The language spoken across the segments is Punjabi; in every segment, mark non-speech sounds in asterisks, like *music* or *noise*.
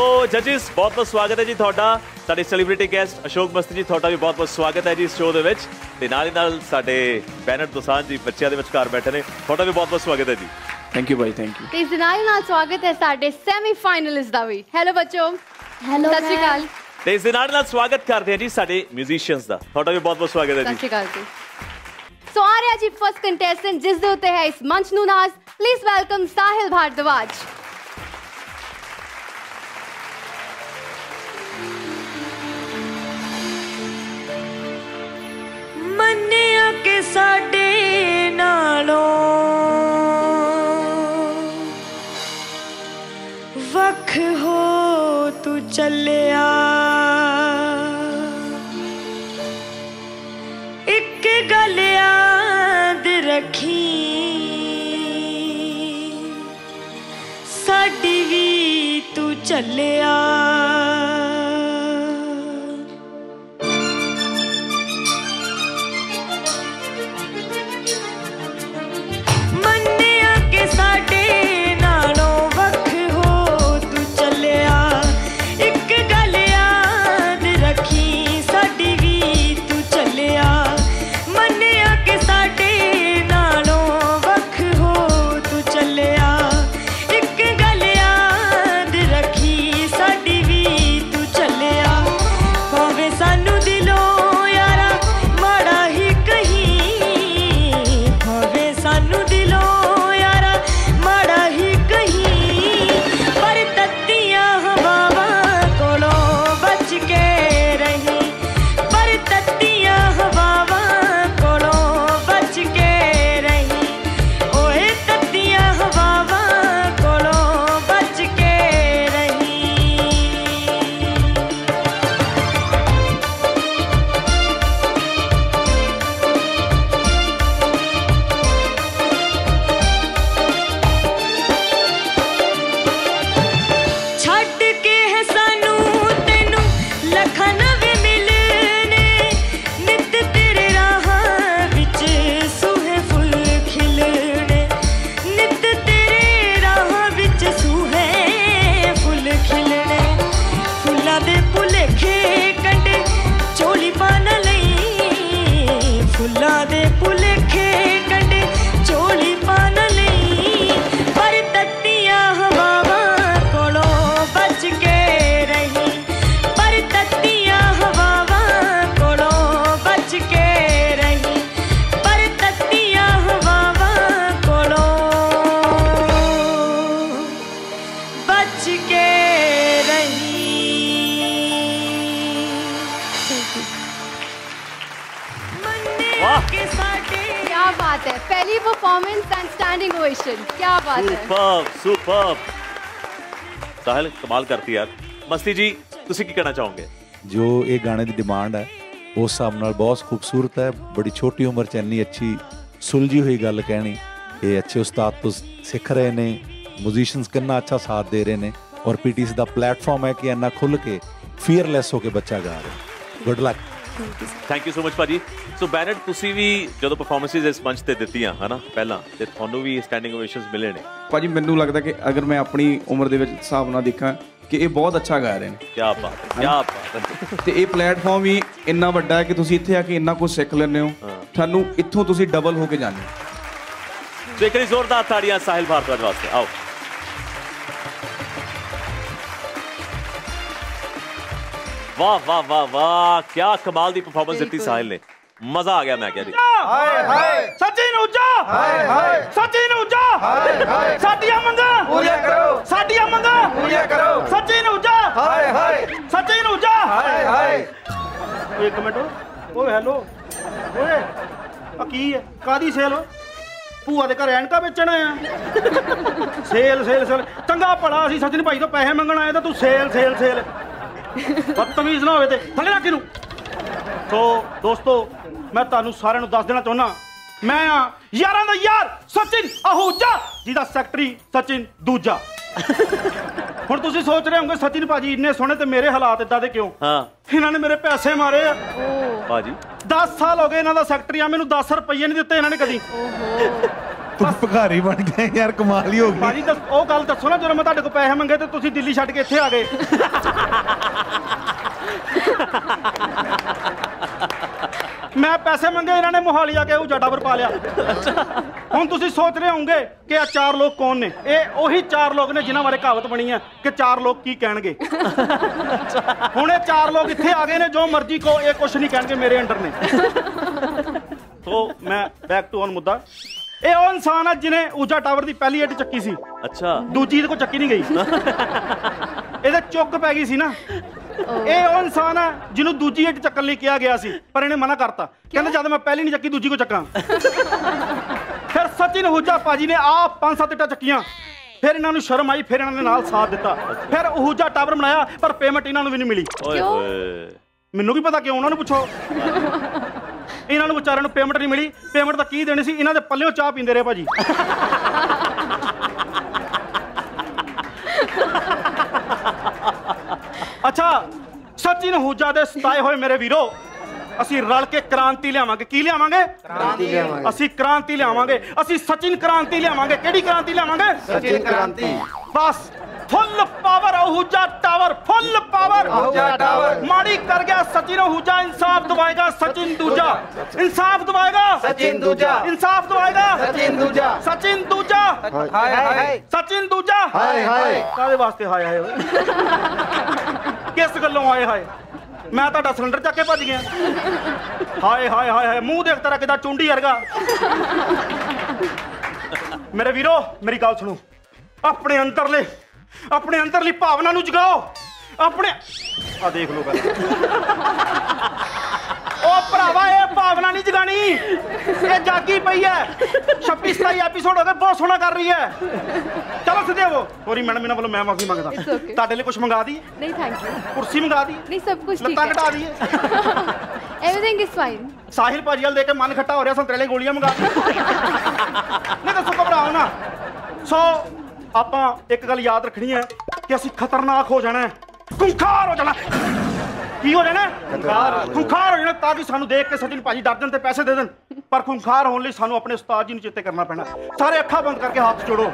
ਸੋ ਜੱਜਿਸ ਬਹੁਤ ਬਹੁਤ ਸਵਾਗਤ ਹੈ ਜੀ ਤੁਹਾਡਾ। ਸਾਡੇ ਸੈਲੀਬ੍ਰਿਟੀ ਗੈਸਟ ਅਸ਼ੋਕ ਮਸਤੀ ਜੀ ਤੁਹਾਡਾ ਵੀ ਬਹੁਤ ਬਹੁਤ ਸਵਾਗਤ ਹੈ ਜੀ ਇਸ ਸ਼ੋਅ ਦੇ ਵਿੱਚ। ਤੇ ਨਾਲ ਹੀ ਨਾਲ ਸਾਡੇ ਬੈਨਰ ਦੋਸਾਂਝ ਜੀ ਬੱਚਿਆਂ ਦੇ ਵਿਚਕਾਰ ਬੈਠੇ ਨੇ। ਤੁਹਾਡਾ ਵੀ ਬਹੁਤ ਬਹੁਤ ਸਵਾਗਤ ਹੈ ਜੀ। ਥੈਂਕ ਯੂ ਬਾਈ ਥੈਂਕ ਯੂ ਤੇ ਇਸ ਦੇ ਨਾਲ ਨਾਲ ਸਵਾਗਤ ਹੈ ਸਾਡੇ ਸੈਮੀ ਫਾਈਨਲਿਸਟ ਦਾ ਵੀ। ਹੈਲੋ ਬੱਚੋ। ਹੈਲੋ ਸਤਿ ਸ਼੍ਰੀ ਅਕਾਲ। ਤੇ ਇਸ ਦੇ ਨਾਲ ਨਾਲ ਸਵਾਗਤ ਕਰਦੇ ਹਾਂ ਜੀ ਸਾਡੇ ਮਿਊਜ਼ੀਸ਼ੀਅਨਸ ਦਾ। ਤੁਹਾਡਾ ਵੀ ਬਹੁਤ ਬਹੁਤ ਸਵਾਗਤ ਹੈ ਸਤਿ ਜੀ ਸ਼੍ਰੀ ਅਕਾਲ ਜੀ। ਸੋ ਆ ਰਿਹਾ ਜੀ ਫਸਟ ਕੰਟੈਸਟੈਂਟ ਜਿਸ ਦੇ ਉੱਤੇ ਹੈ ਇਸ ਮੰਚ ਨੂੰ ਨਾਜ਼। ਪਲੀਜ਼ ਵੈਲਕਮ ਸਾਹਿਲ ਭਾਰਦਵਾਜ ਮੰਨਿਆ ਕਿ ਸਾਡੇ ਨਾਲੋਂ ਵੱਖ ਹੋ ਤੂੰ ਚੱਲਿਆ। ਇੱਕ ਗੱਲ ਯਾਦ ਰੱਖੀ। ਸਾਡੀ ਵੀ ਤੂੰ ਚੱਲਿਆ। ਕਮਾਲ ਕਰਤੀ ਯਾਰ। ਮਸਤੀ ਜੀ, ਤੁਸੀਂ ਕੀ ਕਹਿਣਾ ਚਾਹੋਗੇ? ਜੋ ਇਹ ਗਾਣੇ ਦੀ ਡਿਮਾਂਡ ਹੈ ਉਸ ਹਿਸਾਬ ਨਾਲ ਬਹੁਤ ਖੂਬਸੂਰਤ ਹੈ, ਬੜੀ ਛੋਟੀ ਉਮਰ 'ਚ ਇੰਨੀ ਅੱਛੀ ਸੁਲਝੀ ਹੋਈ ਗੱਲ ਕਹਿਣੀ। ਇਹ ਅੱਛੇ ਉਸਤਾਦ ਤੋਂ ਸਿੱਖ ਰਹੇ ਨੇ ਮਿਊਜ਼ੀਸ਼ੀਅਨਸ ਕਿੰਨਾ ਅੱਛਾ ਸਾਥ ਦੇ ਰਹੇ ਨੇ ਔਰ ਪੀਟੀਸੀ ਦਾ ਪਲੇਟਫਾਰਮ ਹੈ ਕਿ ਇੰਨਾ ਖੁੱਲ ਕੇ ਫੀਅਰਲੈਸ ਹੋ ਕੇ ਬੱਚਾ ਗਾ ਰਿਹਾ। Good luck thank you so much ਭਾਜੀ। ਸੋ ਬੈਨਟ ਤੁਸੀਂ ਵੀ ਜਦੋਂ ਪਰਫਾਰਮੈਂਸਿਸ ਇਸ ਮੰਚ ਤੇ ਦਿੱਤੀਆਂ ਹਨਾ ਪਹਿਲਾਂ ਤੇ ਤੁਹਾਨੂੰ ਵੀ ਸਟੈਂਡਿੰਗ ਓਵੇਸ਼ਨਸ ਮਿਲੇ ਨੇ। ਭਾਜੀ ਮੈਨੂੰ ਲੱਗਦਾ ਕਿ ਅਗਰ ਮੈਂ ਆਪਣੀ ਉਮਰ ਦੇ ਵਿੱਚ ਹਿਸਾਬ ਨਾਲ ਦੇਖਾਂ ਕਿ ਇਹ ਬਹੁਤ ਅੱਛਾ ਗਾ ਰਹੇ ਨੇ। ਕੀ ਬਾਤ ਹੈ ਕੀ ਬਾਤ ਹੈ। ਤੇ ਇਹ ਪਲੇਟਫਾਰਮ ਵੀ ਇੰਨਾ ਵੱਡਾ ਹੈ ਕਿ ਤੁਸੀਂ ਇੱਥੇ ਆ ਕੇ ਇੰਨਾ ਕੁਝ ਸਿੱਖ ਲੈਂਦੇ ਹੋ। ਤੁਹਾਨੂੰ ਇੱਥੋਂ ਤੁਸੀਂ ਡਬਲ ਹੋ ਕੇ ਜਾਂਦੇ ਹੋ। ਵਾਰੀ ਜ਼ੋਰਦਾਰ ਤਾੜੀਆਂ ਸਾਹਿਲ ਭਾਰਤਵਾਜ ਵਾਸਤੇ। ਆਓ। ਵਾਹ ਵਾਹ ਵਾਹ ਵਾਹ। ਕੀ ਕਮਾਲ ਦੀ ਪਰਫਾਰਮੈਂਸ ਦਿੱਤੀ। ਸਾਹਿਲ ਨੇ। ਮਜ਼ਾ ਆ ਗਿਆ ਮੈਂ ਕਿਹਾ ਜੀ। ਸੱਚੀ ਨੂੰ ਉੱਚਾ! ਹਾਏ ਹਾਏ। ਸੱਚੀ ਨੂੰ ਉੱਚਾ! ਹਾਏ ਹਾਏ। ਸਾਡੀਆਂ ਮੰਗਾਂ! ਪੂਰੀਆਂ ਕਰੋ। ਸਾਡੀਆਂ ਮੰਗਾਂ! ਪੂਰੀਆਂ ਕਰੋ। ਸੱਚੀ ਨੂੰ ਉੱਚਾ! ਹਾਏ ਹਾਏ। ਸੱਚੀ ਨੂੰ ਉੱਚਾ! ਹਾਏ ਹਾਏ। ਇੱਕ ਮਿੰਟ। ਓਏ ਹੈਲੋ। ਓਏ ਆ ਕੀ ਹੈ? ਕਾਦੀ ਸੇਲ ਭੂਆ ਦੇ ਘਰ ਐਨਕਾ ਵੇਚਣਾ ਆ ਸੇਲ ਸੇਲ ਸੇਲ। ਚੰਗਾ ਭਲਾ ਅਸੀਂ ਸੱਜਣ ਭਾਈ ਤੋਂ ਪੈਸੇ ਮੰਗਣ ਆਏ ਤਾਂ ਤੂੰ ਸੇਲ ਸੇਲ ਸੇਲ। ਬਦਤਮੀਜ਼ ਨਾ ਹੋਵੇ ਤੇ ਥੱਲੇ ਰੱਖ ਇਹਨੂੰ। ਸੋ ਦੋਸਤੋ ਮੈਂ ਤੁਹਾਨੂੰ ਸਾਰਿਆਂ ਨੂੰ ਦੱਸ ਦੇਣਾ ਚਾਹੁੰਦਾ ਮੈਂ ਆ ਯਾਰਾਂ ਦਾ ਯਾਰ ਸਚਿਨ ਅਹੂਜਾ ਜਿਹਦਾ ਸੈਕਟਰੀ ਸਚਿਨ ਦੂਜਾ। ਹੁਣ ਤੁਸੀਂ ਸੋਚ ਰਹੇ ਹੋਵੋਗੇ ਸਚਿਨ ਭਾਜੀ ਇੰਨੇ ਸੋਹਣੇ ਤੇ ਮੇਰੇ ਹਾਲਾਤ ਇਦਾਂ ਦੇ ਕਿਉਂ? ਹਾਂ। ਇਹਨਾਂ ਨੇ ਮੇਰੇ ਪੈਸੇ ਮਾਰੇ ਆ। ਭਾਜੀ। 10 ਸਾਲ ਹੋ ਗਏ ਇਹਨਾਂ ਦਾ ਸੈਕਟਰੀ ਆ ਮੈਨੂੰ 10 ਰੁਪਏ ਨਹੀਂ ਦਿੱਤੇ ਇਹਨਾਂ ਨੇ ਕਦੀ। ਤੂੰ ਭਿਖਾਰੀ ਬਣ ਗਿਆ ਯਾਰ, ਕਮਾਲ ਹੀ ਹੋ ਗਈ। ਭਾਜੀ, ਦੱਸ ਉਹ ਗੱਲ ਦੱਸੋ ਨਾ, ਜਦੋਂ ਮੈਂ ਤੁਹਾਡੇ ਕੋਲ ਪੈਸੇ ਮੰਗੇ ਤੇ ਤੁਸੀਂ ਦਿੱਲੀ ਛੱਡ ਕੇ ਇੱਥੇ ਆ ਗਏ। ਮੈਂ ਪੈਸੇ ਮੰਗੇ, ਇਹਨਾਂ ਨੇ ਮੋਹਾਲੀ ਆ ਕੇ ਉਹ ਜਟਾਵਰ ਪਾ ਲਿਆ। ਹੁਣ ਤੁਸੀਂ ਸੋਚ ਰਹੇ ਹੋਵੋਗੇ ਕਿ ਆ ਚਾਰ ਲੋਕ ਕੌਣ ਨੇ? ਇਹ ਉਹੀ ਚਾਰ ਲੋਕ ਨੇ ਜਿਨ੍ਹਾਂ ਬਾਰੇ ਕਹਾਵਤ ਬਣੀ ਹੈ ਕਿ ਚਾਰ ਲੋਕ ਕੀ ਕਹਿਣਗੇ। ਹੁਣ ਇਹ ਚਾਰ ਲੋਕ ਇੱਥੇ ਆ ਗਏ ਨੇ, ਜੋ ਮਰਜ਼ੀ ਕੋ ਇਹ ਕੁਝ ਨਹੀਂ ਕਹਿਣਗੇ ਮੇਰੇ ਅੰਡਰ ਨੇ। ਸੋ, ਮੈਂ ਬੈਕ ਟੂ ਔਨ ਮੁੱਦਾ। ਇਹ ਉਹ ਇਨਸਾਨ ਆ ਜਿਹਨੇ ਊਜਾ ਟਾਵਰ ਦੀ ਪਹਿਲੀ ਇੱਟ ਚੱਕੀ ਸੀ। ਅੱਛਾ। ਦੂਜੀ ਇਹਦੇ ਕੋ ਚੱਕੀ ਨਹੀਂ ਗਈ। ਇਹਦੇ ਚੁੱਕ ਪੈ ਗਈ ਸੀ ਨਾ। ਇਹ ਉਹ ਇਨਸਾਨ ਆ ਜਿਹਨੂੰ ਦੂਜੀ ਇੱਟ ਚੱਕਣ ਲਈ ਕਿਹਾ ਗਿਆ ਸੀ ਪਰ ਇਹਨੇ ਮਨਾ ਕਰਤਾ। ਕਹਿੰਦੇ ਜਦ ਮੈਂ ਪਹਿਲੀ ਨਹੀਂ ਚੱਕੀ ਦੂਜੀ ਕੋ ਚੱਕਾਂ। ਫਿਰ ਸਚਿਨ ਹੁਜਾ ਭਾਜੀ ਨੇ ਆ ਪੰਜ ਸੱਤ ਇੱਟਾਂ ਚੱਕੀਆਂ। ਫਿਰ ਇਹਨਾਂ ਨੂੰ ਸ਼ਰਮ ਆਈ ਫਿਰ ਇਹਨਾਂ ਨੇ ਨਾਲ ਸਾਥ ਦਿੱਤਾ। ਫਿਰ ਹੁਜਾ ਟਾਵਰ ਬਣਾਇਆ ਪਰ ਪੇਮੈਂਟ ਇਹਨਾਂ ਨੂੰ ਵੀ ਨਹੀਂ ਮਿਲੀ। ਓਏ ਮੈਨੂੰ ਕੀ ਪਤਾ ਕਿਉਂ? ਉਹਨਾਂ ਨੂੰ ਪੁੱਛੋ। ਇਹਨਾਂ ਨੂੰ ਵਿਚਾਰਿਆਂ ਨੂੰ ਪੇਮੈਂਟ ਨਹੀਂ ਮਿਲੀ। ਪੇਮੈਂਟ ਤਾਂ ਕੀ ਦੇਣੀ ਸੀ? ਇਹਨਾਂ ਦੇ ਪੱਲਿਓਂ ਚਾਹ ਪੀਂਦੇ ਰਹੇ ਭਾਜੀ। ਅੱਛਾ ਸਚਿਨ ਹੂਜਾ ਦੇ ਸਤਾਏ ਹੋਏ ਮੇਰੇ ਵੀਰੋ ਅਸੀਂ ਰਲ ਕੇ ਕ੍ਰਾਂਤੀ ਲਿਆਵਾਂਗੇ। ਕੀ ਲਿਆਵਾਂਗੇ? ਕ੍ਰਾਂਤੀ ਲਿਆਵਾਂਗੇ। ਅਸੀਂ ਕ੍ਰਾਂਤੀ ਲਿਆਵਾਂਗੇ। ਅਸੀਂ ਸਚਿਨ ਕ੍ਰਾਂਤੀ ਲਿਆਵਾਂਗੇ। ਕਿਹੜੀ ਕ੍ਰਾਂਤੀ ਲਿਆਵਾਂਗੇ? ਸਚਿਨ ਕ੍ਰਾਂਤੀ। ਬਸ। Full power Ahuja tower full power. Ahuja tower. ਮਾੜੀ ਕਰ ਗਿਆ ਸਚਿਨ ਅਹੂਜਾ ਇਨਸਾਫ ਦਵਾਏਗਾ ਸਚਿਨ ਦੂਜਾ। ਇਨਸਾਫ ਦਵਾਏਗਾ। ਸਚਿਨ ਦੂਜਾ। ਇਨਸਾਫ ਦਵਾਏਗਾ। ਸਚਿਨ ਦੂਜਾ। ਸਚਿਨ ਦੂਜਾ। ਹਾਏ ਹਾਏ ਸਚਿਨ ਦੂਜਾ। ਹਾਏ ਹਾਏ। ਕਾਦੇ ਵਾਸਤੇ ਹਾਏ ਹਾਏ? ਕਿਸ ਗੱਲੋਂ ਆਏ ਹਾਏ? ਮੈਂ ਤੁਹਾਡਾ ਸਿਲੰਡਰ ਚੱਕ ਕੇ ਭੱਜ ਗਿਆ। ਹਾਏ ਹਾਏ ਹਾਏ ਹਾਏ। ਮੂੰਹ ਦੇਖ ਤੇਰਾ ਕਿਦਾਂ ਚੁੰਡੀ ਵਰਗਾ। ਮੇਰੇ ਵੀਰੋ ਮੇਰੀ ਗੱਲ ਸੁਣੋ। ਆਪਣੇ ਅੰਦਰਲੇ ਆਪਣੇ ਅੰਦਰਲੀ ਭਾਵਨਾ ਨੂੰ ਜਗਾਓ। ਆਪਣੇ ਆ ਦੇਖ ਲੋ ਗੱਲ। ਉਹ ਭਰਾਵਾ ਇਹ ਭਾਵਨਾ ਨਹੀਂ ਜਗਾਣੀ। ਇਹ ਜਾਗੀ ਪਈ ਐ 26 27 ਐਪੀਸੋਡ ਹੋ ਗਏ ਬਹੁਤ ਸੋਹਣਾ ਕਰ ਰਹੀ ਐ ਚਲੋ ਸਿੱਧੇ ਹੋ ਹੋਰੀ ਮੈਡਮ ਇਹਨਾਂ ਵੱਲੋਂ ਮੈਂ ਮਾਫੀ ਮੰਗਦਾ। ਤੁਹਾਡੇ ਲਈ ਕੁਝ ਮੰਗਾ ਦੀ ਨਹੀਂ ਥੈਂਕ ਯੂ ਕੁਰਸੀ ਮੰਗਾ ਦੀ ਨਹੀਂ ਸਭ ਕੁਝ ਠੀਕ ਹੈ। ਲੱਤਾਂ ਘਟਾ ਦੀ ਐਵਰੀਥਿੰਗ ਇਜ਼ ਫਾਈਨ ਸਾਹਿਲ ਭਾਜੀ ਵਾਲ ਦੇਖ ਕੇ ਮਨ ਖੱਟਾ ਹੋ ਰਿਹਾ ਸੰਤਰੇ ਲਈ ਗੋਲੀਆਂ ਮੰਗਾ ਦੀ ਨਹੀਂ ਦੱਸੋ ਘਬਰਾਓ ਨਾ। ਸੋ ਆਪਾਂ ਇੱਕ ਗੱਲ ਯਾਦ ਰੱਖਣੀ ਹੈ ਕਿ ਅਸੀਂ ਖਤਰਨਾਕ ਹੋ ਜਾਣਾ ਖੁੰਖਾਰ ਹੋ ਜਾਣਾ। ਕੀ ਹੋ ਜਾਣਾ ਖੁੰਖਾਰ ਖੁੰਖਾਰ ਹੋ ਜਾਣਾ ਤਾਂ ਕਿ ਸਾਨੂੰ ਦੇਖ ਕੇ ਸਚਿਨ ਭਾਜੀ ਡਰ ਜਾਣ ਤੇ ਪੈਸੇ ਦੇ ਦੇਣ। ਪਰ ਖੁੰਖਾਰ ਹੋਣ ਲਈ ਸਾਨੂੰ ਆਪਣੇ ਉਸਤਾਦ ਜੀ ਨੂੰ ਚੇਤੇ ਕਰਨਾ ਪੈਣਾ। ਸਾਰੇ ਅੱਖਾਂ ਬੰਦ ਕਰਕੇ ਹੱਥ ਜੋੜੋ।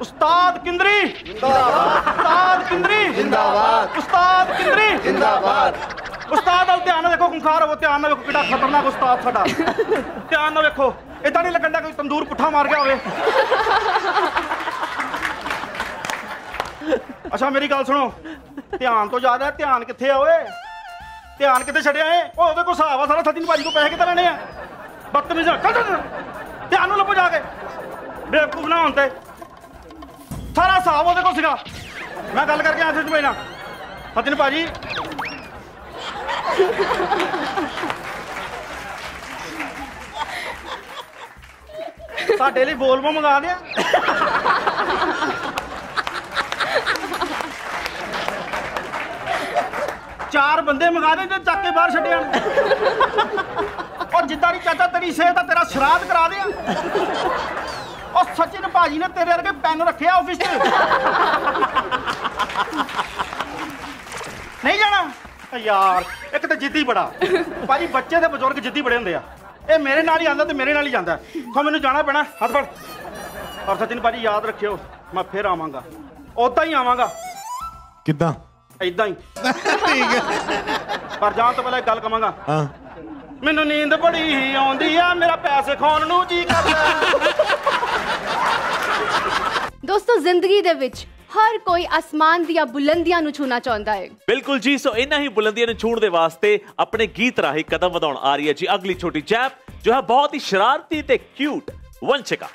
ਉਸਤਾਦ ਕਿੰਦਰੀ। ਜਿੰਦਾਬਾਦ ਉਸਤਾਦ ਕਿੰਦਰੀ। ਜਿੰਦਾਬਾਦ। ਉਸਤਾਦ ਕਿੰਦਰੀ। ਜਿੰਦਾਬਾਦ। ਉਸਤਾਦ ਵੱਲ ਧਿਆਨ ਨਾਲ ਵੇਖੋ ਖੁੰਖਾਰ ਹੋਵੋ ਧਿਆਨ ਨਾਲ ਵੇਖੋ ਕਿੱਡਾ ਖਤਰਨਾਕ ਉਸਤਾਦ ਸਾਡਾ। ਧਿਆਨ ਨਾਲ ਵੇਖੋ। ਇਦਾਂ ਨਹੀਂ ਲੱਗਣ ਦਾ ਕੋਈ ਤੰਦੂਰ ਪੁੱਠਾ ਮਾਰ ਗਿਆ ਹੋਵੇ। ਅੱਛਾ, ਮੇਰੀ ਗੱਲ ਸੁਣੋ। ਧਿਆਨ ਤੋਂ ਜ਼ਿਆਦਾ, ਧਿਆਨ ਕਿੱਥੇ ਆ ਓਏ? ਧਿਆਨ ਕਿੱਥੇ ਛੱਡਿਆ ਏ ਉਹ ਉਹਦੇ ਕੋਲ ਹਿਸਾਬ ਆ, ਸਾਰਾ ਸਚਿਨ ਭਾਜੀ ਕੋ ਪੈਸੇ ਕਿੱਥੇ ਲੈਣੇ ਆ? ਬਦਤਮੀਜ਼ ਚੱਲ ਚੱਲ ਧਿਆਨ ਨੂੰ ਲੱਭੋ ਜਾ ਕੇ। ਬੇਵਕੂਫ ਨਾ ਹੋਣ ਤੇ। ਸਾਰਾ ਹਿਸਾਬ ਉਹਦੇ ਕੋਲ ਸੀਗਾ। ਮੈਂ ਗੱਲ ਕਰਕੇ ਆਇਆ ਸੀ ਪਹਿਲਾਂ ਸਚਿਨ ਭਾਜੀ। ਸਾਡੇ ਲਈ ਬੋਲਬੋ ਮੰਗਾ ਦਿਆਂ ਚਾਰ ਬੰਦੇ ਮੰਗਾ ਦੇ ਤੇ ਚੱਕ ਕੇ ਬਾਹਰ ਛੱਡੇ ਜਾਣ ਔਰ ਜਿੱਦਾਂ ਦੀ ਚਾਚਾ ਤੇਰੀ ਸਿਹਤ ਆ, ਤੇਰਾ ਸ਼ਰਾਧ ਕਰਾ ਦਿਆਂ ਔਰ ਸਚਿਨ ਭਾਜੀ ਨੇ ਤੇਰੇ ਵਰਗੇ ਪੈਨ ਰੱਖਿਆ ਆਫਿਸ 'ਚ। ਨਹੀਂ ਜਾਣਾ? ਯਾਰ, ਇੱਕ ਤਾਂ ਜਿੱਦੀ ਬੜਾ। ਭਾਜੀ ਬੱਚੇ ਤੇ ਬਜ਼ੁਰਗ ਜਿੱਦੀ ਬੜੇ ਹੁੰਦੇ ਆ। ਇਹ ਮੇਰੇ ਨਾਲ ਹੀ ਆਂਦਾ ਤੇ ਮੇਰੇ ਨਾਲ ਹੀ ਜਾਂਦਾ। ਸੋ ਮੈਨੂੰ ਜਾਣਾ ਪੈਣਾ, ਹੱਥ ਫੜ। ਔਰ ਸਚਿਨ ਭਾਜੀ ਯਾਦ ਰੱਖਿਓ, ਮੈਂ ਫੇਰ ਆਵਾਂਗਾ। ਉਦਾਂ ਹੀ ਆਵਾਂਗਾ। ਕਿੱਦਾਂ? ਐਦਾਂ ਹੀ। *laughs* ਠੀਕ ਹੈ। ਪਰ ਜਾਣ ਤੋਂ ਪਹਿਲਾਂ ਇੱਕ ਗੱਲ ਕਵਾਂਗਾ। ਹਾਂ। ਮੈਨੂੰ ਨੀਂਦ ਬੜੀ ਹੀ ਆਉਂਦੀ ਆ ਮੇਰਾ ਪੈਸੇ ਖਾਣ ਨੂੰ ਜੀ ਕਰਦਾ। ਦੋਸਤੋ ਜ਼ਿੰਦਗੀ ਦੇ ਵਿੱਚ ਹਰ ਕੋਈ ਅਸਮਾਨ ਦੀਆਂ ਬੁਲੰਦੀਆਂ ਨੂੰ ਛੂਣਾ ਚਾਹੁੰਦਾ ਹੈ। ਬਿਲਕੁਲ ਜੀ ਸੋ ਇਹਨਾਂ ਹੀ ਬੁਲੰਦੀਆਂ ਨੂੰ ਛੂਣ ਦੇ ਵਾਸਤੇ ਆਪਣੇ ਗੀਤ ਰਾਹੀਂ ਕਦਮ ਵਧਾਉਣ ਆ ਰਹੀ ਹੈ ਜੀ ਅਗਲੀ ਛੋਟੀ ਚੈਪ ਜੋ ਹੈ ਬਹੁਤ ਹੀ ਸ਼ਰਾਰਤੀ ਤੇ ਕਿਊਟ ਵੰਸ਼ਿਕਾ।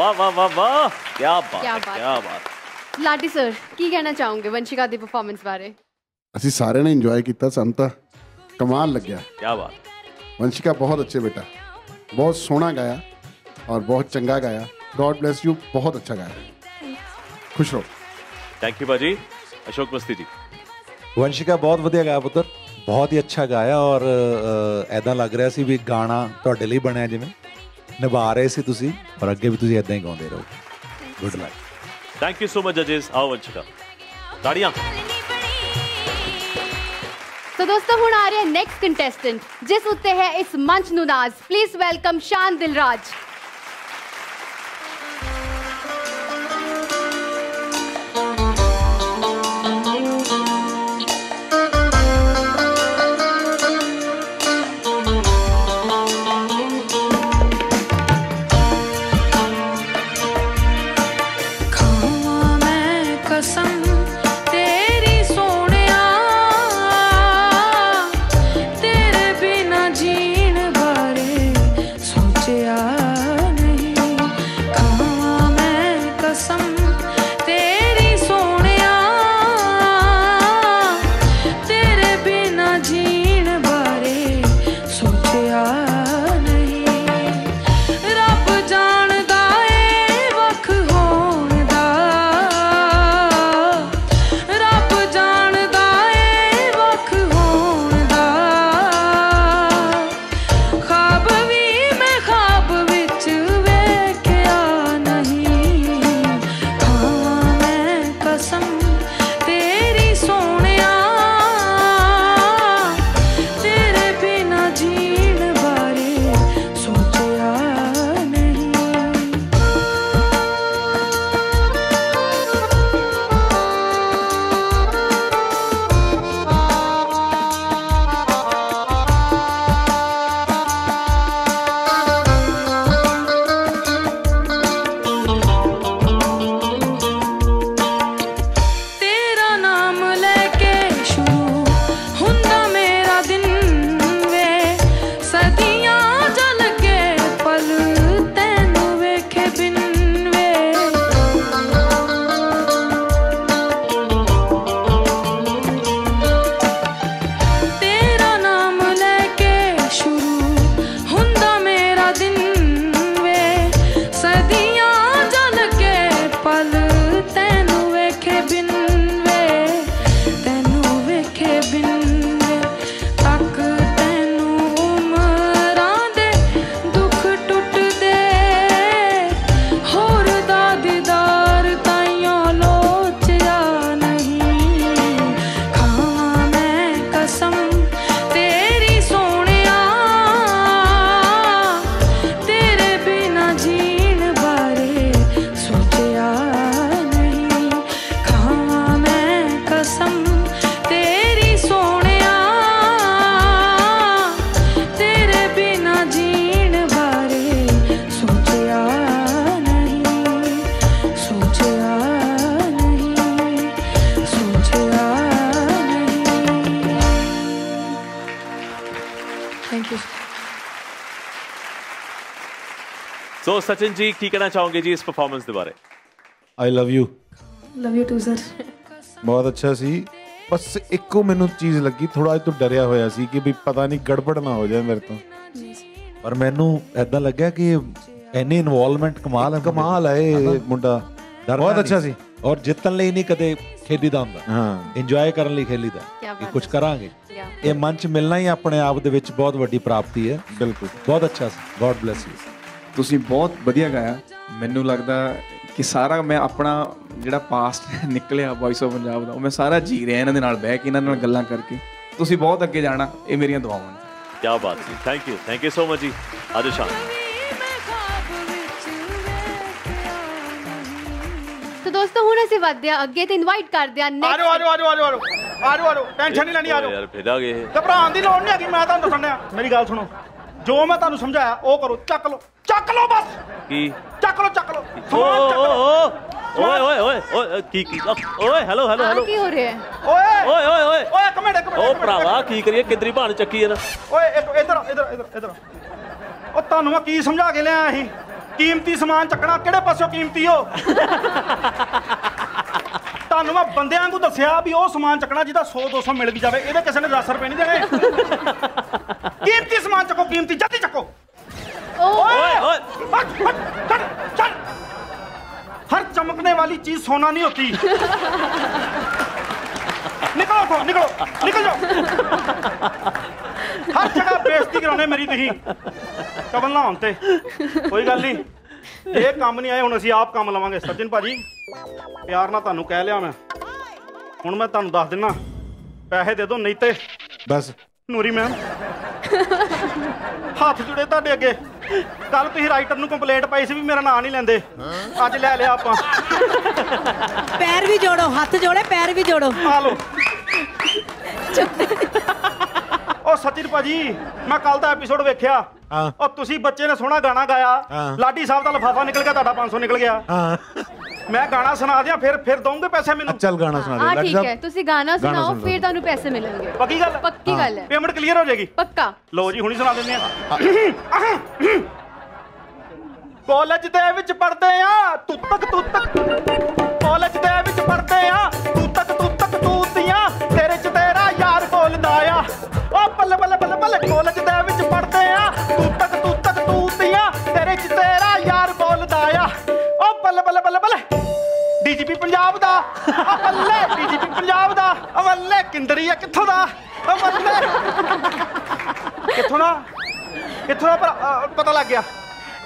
ਵਾਹ ਵਾਹ ਵਾਹ ਵਾਹ ਕੀ ਬਾਤ ਕਿਆ ਹੈ ਬਾਤ ਕੀ ਹੈ। ਬਾਤ ਲਾਡੀ ਸਰ ਕੀ ਕਹਿਣਾ ਚਾਹੋਗੇ ਵੰਸ਼ਿਕਾ ਦੀ ਪਰਫਾਰਮੈਂਸ ਬਾਰੇ ਅਸੀਂ ਸਾਰਿਆਂ ਨੇ ਇੰਜੋਏ ਕੀਤਾ ਸਾਨੂੰ ਤਾਂ ਕਮਾਲ ਲੱਗਿਆ ਕੀ ਬਾਤ ਵੰਸ਼ਿਕਾ ਬਹੁਤ ਅੱਛੇ ਬੇਟਾ ਬਹੁਤ ਸੋਹਣਾ ਗਾਇਆ ਔਰ ਬਹੁਤ ਚੰਗਾ ਗਾਇਆ ਗੋਡ ਬlesਸ ਯੂ ਬਹੁਤ ਅੱਛਾ ਗਾਇਆ ਖੁਸ਼ ਰਹੋ ਥੈਂਕ ਯੂ ਭਾਜੀ ਅਸ਼ੋਕ ਮਸਤੀ ਜੀ ਵੰਸ਼ਿਕਾ ਬਹੁਤ ਵਧੀਆ ਗਾਇਆ ਪੁੱਤਰ ਬਹੁਤ ਹੀ ਅੱਛਾ ਗਾਇਆ ਔਰ ਐਦਾਂ ਲੱਗ ਰਿਹਾ ਸੀ ਵੀ ਗਾਣਾ ਤੁਹਾਡੇ ਲਈ ਬਣਿਆ ਜਿਵੇਂ ਨਿਭਾ ਰਹੇ ਸੀ ਤੁਸੀਂ ਔਰ ਅੱਗੇ ਵੀ ਤੁਸੀਂ ਐਦਾਂ ਹੀ ਗਾਉਂਦੇ ਰਹੋ। Good luck thank you so much ਜजेस ਆਓ ਵੰਸ਼ਿਕਾ ਤਾੜੀਆਂ। ਸੋ ਦੋਸਤੋ ਹੁਣ ਆ ਰਿਹਾ ਨੈਕਸਟ ਕੰਟੈਸਟੈਂਟ ਜਿਸ ਉੱਤੇ ਹੈ ਇਸ ਮੰਚ ਨੂੰ ਨਾਜ਼ please welcome Shaan Dilraj so Sachin ji ਕੀ ਕਹਿਣਾ ਚਾਹੋਗੇ ਜੀ ਇਸ ਪਰਫਾਰਮੈਂਸ ਦੇ ਬਾਰੇ I love you love you too sir ਬਹੁਤ ਅੱਛਾ ਸੀ ਬਸ ਇੱਕੋ ਮੈਨੂੰ ਚੀਜ਼ ਲੱਗੀ ਥੋੜਾ ਜਿਹਾ ਤੋਂ ਡਰਿਆ ਹੋਇਆ ਸੀ ਕਿ ਵੀ ਪਤਾ ਨਹੀਂ ਗੜਬੜ ਨਾ ਹੋ ਜਾਏ ਮੇਰੇ ਤੋਂ ਪਰ ਮੈਨੂੰ ਐਦਾਂ ਲੱਗਿਆ ਕਿ ਐਨੀ ਇਨਵੋਲਵਮੈਂਟ ਕਮਾਲ ਹੈ ਕਮਾਲ ਹੈ ਇਹ ਮੁੰਡਾ ਬਹੁਤ। ਅੱਛਾ ਸੀ ਔਰ ਜਿੱਤਣ ਲਈ ਨਹੀਂ ਕਦੇ ਖੇਡੀਦਾ ਹੁੰਦਾ ਹਾਂ ਇੰਜੋਏ ਕਰਨ ਲਈ ਖੇਲੀਦਾ ਕਿ ਕੁਝ। ਕਰਾਂਗੇ. ਇਹ ਮੰਚ ਮਿਲਣਾ ਹੀ ਆਪਣੇ ਆਪ ਦੇ ਵਿੱਚ ਬਹੁਤ ਵੱਡੀ ਪ੍ਰਾਪਤੀ ਹੈ ਬਿਲਕੁਲ ਬਹੁਤ ਅੱਛਾ ਸੀ ਗੋਡ ਬlesਸ ਯੂ ਤੁਸੀਂ ਬਹੁਤ ਵਧੀਆ ਗਾਇਆ। ਮੈਨੂੰ ਲੱਗਦਾ ਕਿ ਸਾਰਾ ਮੈਂ ਆਪਣਾ ਜਿਹੜਾ ਪਾਸਟ *laughs* ਨਿਕਲਿਆ ਵੌਇਸ ਆਫ ਪੰਜਾਬ ਦਾ ਉਹ ਮੈਂ ਸਾਰਾ ਜੀ ਰਿਹਾ ਇਹਨਾਂ ਦੇ ਨਾਲ ਬਹਿ ਕੇ ਇਹਨਾਂ ਨਾਲ ਗੱਲਾਂ ਕਰਕੇ। ਤੁਸੀਂ ਬਹੁਤ ਅੱਗੇ ਜਾਣਾ ਇਹ ਮੇਰੀਆਂ ਦੁਆਵਾਂ ਨੇ। ਕੀ ਬਾਤ ਸੀ thank you thank you so much ਜੀ। ਆਜੋ ਸ਼ਾਨ ਮੈਂ ਖਾਬ ਵਿੱਚ ਵੇਖਿਆ ਨਹੀਂ ਸੋ ਦੋਸਤੋ ਹੁਣ ਅਸੀਂ ਵਧਦੇ ਹਾਂ ਅੱਗੇ ਤੇ ਇਨਵਾਈਟ ਕਰਦੇ ਆ ਨੈਕਸਟ ਜਾਓ ਆ ਜਾਓ ਆ ਜਾਓ ਆ ਜਾਓ ਆ ਜਾਓ ਆ ਜਾਓ ਟੈਨਸ਼ਨ ਨਹੀਂ ਲੈਣੀ ਆ ਜਾਓ ਯਾਰ ਭੇਜਾਂਗੇ ਇਹ। ਘਬਰਾਉਣ ਦੀ ਲੋੜ ਨਹੀਂ ਹੈਗੀ ਮੈਂ ਤੁਹਾਨੂੰ ਦੱਸਣ ਡਿਆ। ਮੇਰੀ ਗੱਲ ਸੁਣੋ। ਜੋ ਮੈਂ ਤੁਹਾਨੂੰ ਸਮਝਾਇਆ ਉਹ ਕਰੋ। ਚੱਕ ਲਓ। ਚੱਕ ਲਓ ਬਸ। ਕੀ? ਚੱਕ ਲਓ ਚੱਕ ਲਓ। ਸਮਾਨ ਚੱਕ ਓਏ ਓਏ ਓਏ ਓਏ ਕੀ ਕੀ? ਓਏ ਹੈਲੋ ਹੈਲੋ ਹੈਲੋ। ਕੀ ਹੋ ਰਿਹਾ ਹੈ? ਓਏ ਓਏ ਓਏ ਓਏ ਓਏ। ਇੱਕ ਮਿੰਟ ਇੱਕ ਮਿੰਟ ਓ ਭਰਾਵਾ ਕੀ ਕਰੀਏ? ਕਿੰਦਰੀ ਭਾਣ ਚੱਕੀ ਹੈ ਨਾ? ਓਏ ਇੱਕ ਇਧਰ ਇਧਰ ਇਧਰ ਇਧਰ ਉਹ ਤੁਹਾਨੂੰ ਮੈਂ ਕੀ ਸਮਝਾ ਕੇ ਲਿਆ ਸੀ? ਕੀਮਤੀ ਸਮਾਨ ਚੱਕਣਾ ਕਿਹੜੇ ਪਾਸਿਓਂ ਕੀਮਤੀ ਹੋ ਤੁਹਾਨੂੰ ਮੈਂ ਬੰਦਿਆਂ ਨੂੰ ਦੱਸਿਆ ਵੀ ਉਹ ਸਮਾਨ ਚੱਕਣਾ ਜਿਹਦਾ 100 200 ਮਿਲ ਵੀ ਜਾਵੇ ਇਹਦੇ ਕਿਸੇ ਨੇ 10 ਰੁਪਏ ਨਹੀਂ ਦੇਣੇ। ਕੀਮਤੀ ਸਮਾਨ ਚੱਕੋ ਕੀਮਤੀ ਜਲਦੀ ਚੱਕੋ ਓਏ ਓਏ हट, हट, चल, चल। हर चमकने वाली चीज सोना नहीं होती निकलो तो निकलो निकल जाओ हर जगह बेइज्जती कराने मेरी ਤੁਸੀਂ ਕਬਲ ਨਾ ਹੋਣ ਤੇ ਕੋਈ ਗੱਲ ਨਹੀਂ ਇਹ ਕੰਮ ਨਹੀਂ ਆਏ ਹੁਣ ਅਸੀਂ ਆਪ ਕੰਮ ਲਵਾਂਗੇ ਸੱਜਣ ਭਾਜੀ ਪਿਆਰ ਨਾਲ ਤੁਹਾਨੂੰ ਕਹਿ ਲਿਆ ਮੈਂ ਹੁਣ ਮੈਂ ਤੁਹਾਨੂੰ ਦੱਸ ਦਿੰਨਾ ਪੈਸੇ ਦੇ ਦਿਓ ਨਹੀਂ ਤੇ ਬਸ ਨੂਰੀ ਮੈਮ। ਹੱਥ ਜੁੜੇ ਤੁਹਾਡੇ ਅੱਗੇ। ਕੱਲ ਤੁਸੀਂ ਰਾਈਟਰ ਨੂੰ ਕੰਪਲੇਂਟ ਪਾਈ ਸੀ ਵੀ ਮੇਰਾ ਨਾਂ ਨਹੀਂ ਲੈਂਦੇ। ਅੱਜ ਲੈ ਲਿਆ ਆਪਾਂ। ਪੈਰ ਵੀ ਜੋੜੋ ਹੱਥ ਜੋੜੇ ਪੈਰ ਵੀ ਜੋੜੋ। ਆ ਲਓ। ਉਹ ਸਚਿਨ ਭਾਜੀ ਮੈਂ ਕੱਲ ਦਾ ਐਪੀਸੋਡ ਵੇਖਿਆ। ਹਾਂ। ਉਹ ਤੁਸੀਂ ਬੱਚੇ ਨੇ ਸੋਹਣਾ ਗਾਣਾ ਗਾਇਆ। ਲਾਡੀ ਸਾਹਿਬ ਦਾ ਲਫਾਫਾ ਨਿਕਲ ਗਿਆ ਤੁਹਾਡਾ 500 ਨਿਕਲ ਗਿਆ। ਹਾਂ। ਮੈਂ ਗਾਣਾ ਸੁਣਾ ਦਿਆਂ ਫਿਰ ਫਿਰ ਦਊਂਗੇ ਪੈਸੇ ਮੈਨੂੰ? ਚੱਲ ਗਾਣਾ ਸੁਣਾ ਹਾਂ ਦੇ ਠੀਕ ਹੈ ਤੁਸੀਂ ਗਾਣਾ ਸੁਣਾਓ ਸੁਣਾ ਫਿਰ। ਤੁਹਾਨੂੰ ਪੈਸੇ ਮਿਲਣਗੇ। ਪੱਕੀ ਗੱਲ? ਪੱਕੀ ਗੱਲ ਹੈ। ਪੇਮੈਂਟ ਕਲੀਅਰ ਹੋ ਜਾਏਗੀ? ਪੱਕਾ। ਲੋ ਜੀ ਹੁਣੀ ਸੁਣਾ ਦਿੰਦੇ ਆ ਕਾਲਜ ਦੇ ਵਿੱਚ ਪੜਦੇ ਆ ਤੂੰ ਤੱਕ ਤੂੰ ਤੱਕ ਕਾਲਜ ਦੇ ਵਿੱਚ ਪੜਦੇ ਆ ਤੂੰ ਤੱਕ ਤੂੰ ਤੱਕ ਤੇਰੇ ਚ ਤੇਰਾ ਯਾਰ ਬੋਲਦਾ ਆ। ਓ ਬੱਲੇ ਬੱਲੇ ਬੱਲੇ ਬੱਲੇ ਕਾਲਜ ਦੇ ਵਿੱਚ ਪੜਦੇ ਆ ਤੂੰ ਤੱਕ ਬੱਲੇ ਬੱਲੇ ਬੱਲੇ ਬੱਲੇ। ਡੀਜੀਪੀ ਪੰਜਾਬ ਦਾ ਬੱਲੇ ਡੀਜੀਪੀ ਪੰਜਾਬ ਦਾ ਬੱਲੇ ਕਿੰਦਰੀ ਆ ਕਿੱਥੋਂ ਦਾ? ਬੱਲੇ ਕਿੱਥੋਂ ਦਾ? ਕਿੱਥੋਂ ਦਾ ਪਰ- ਪਤਾ ਲੱਗ ਗਿਆ।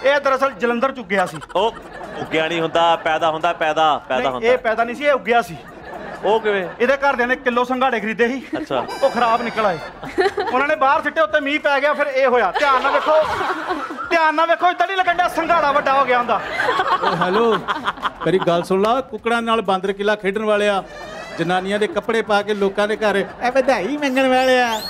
ਇਹ ਦਰਅਸਲ ਜਲੰਧਰ ਚੁੱਕਿਆ ਸੀ। ਉਹ ਉੱਗਿਆ ਨਹੀਂ ਹੁੰਦਾ ਪੈਦਾ ਹੁੰਦਾ ਪੈਦਾ ਪੈਦਾ ਹੁੰਦਾ। ਇਹ ਪੈਦਾ ਨਹੀਂ ਸੀ ਇਹ ਉੱਗਿਆ ਸੀ। ਉਹ ਕਿਵੇਂ? ਇਹਦੇ ਘਰਦਿਆਂ ਨੇ ਕਿਲੋ ਸੰਘਾੜੇ ਖਰੀਦੇ ਸੀ। ਅੱਛਾ। ਉਹ ਖਰਾਬ ਨਿਕਲ ਆਏ। ਉਹਨਾਂ ਨੇ ਬਾਹਰ ਸਿੱਟੇ ਉੱਤੇ ਮੀਂਹ ਪੈ ਗਿਆ ਫਿਰ ਇਹ ਹੋਇਆ। ਧਿਆਨ ਨਾਲ ਵੇਖੋ। ਧਿਆਨ ਨਾਲ ਵੇਖੋ ਇਦਾਂ ਨਹੀਂ ਲੱਗਣ ਡਿਆ ਸੰਘਾੜਾ ਵੱਡਾ ਹੋ ਗਿਆ ਹੁੰਦਾ। ਹੈਲੋ। ਮੇਰੀ ਗੱਲ ਸੁਣ ਲਾ ਕੁਕੜਾਂ ਨਾਲ ਬਾਂਦਰ ਕਿਲਾ ਖੇਡਣ ਵਾਲਿਆ। ਜਨਾਨੀਆਂ ਦੇ ਕੱਪੜੇ ਪਾ ਕੇ ਲੋਕਾਂ ਦੇ ਘਰ। ਐ ਵਧਾਈ ਮੰਗਣ ਵਾਲਿਆ।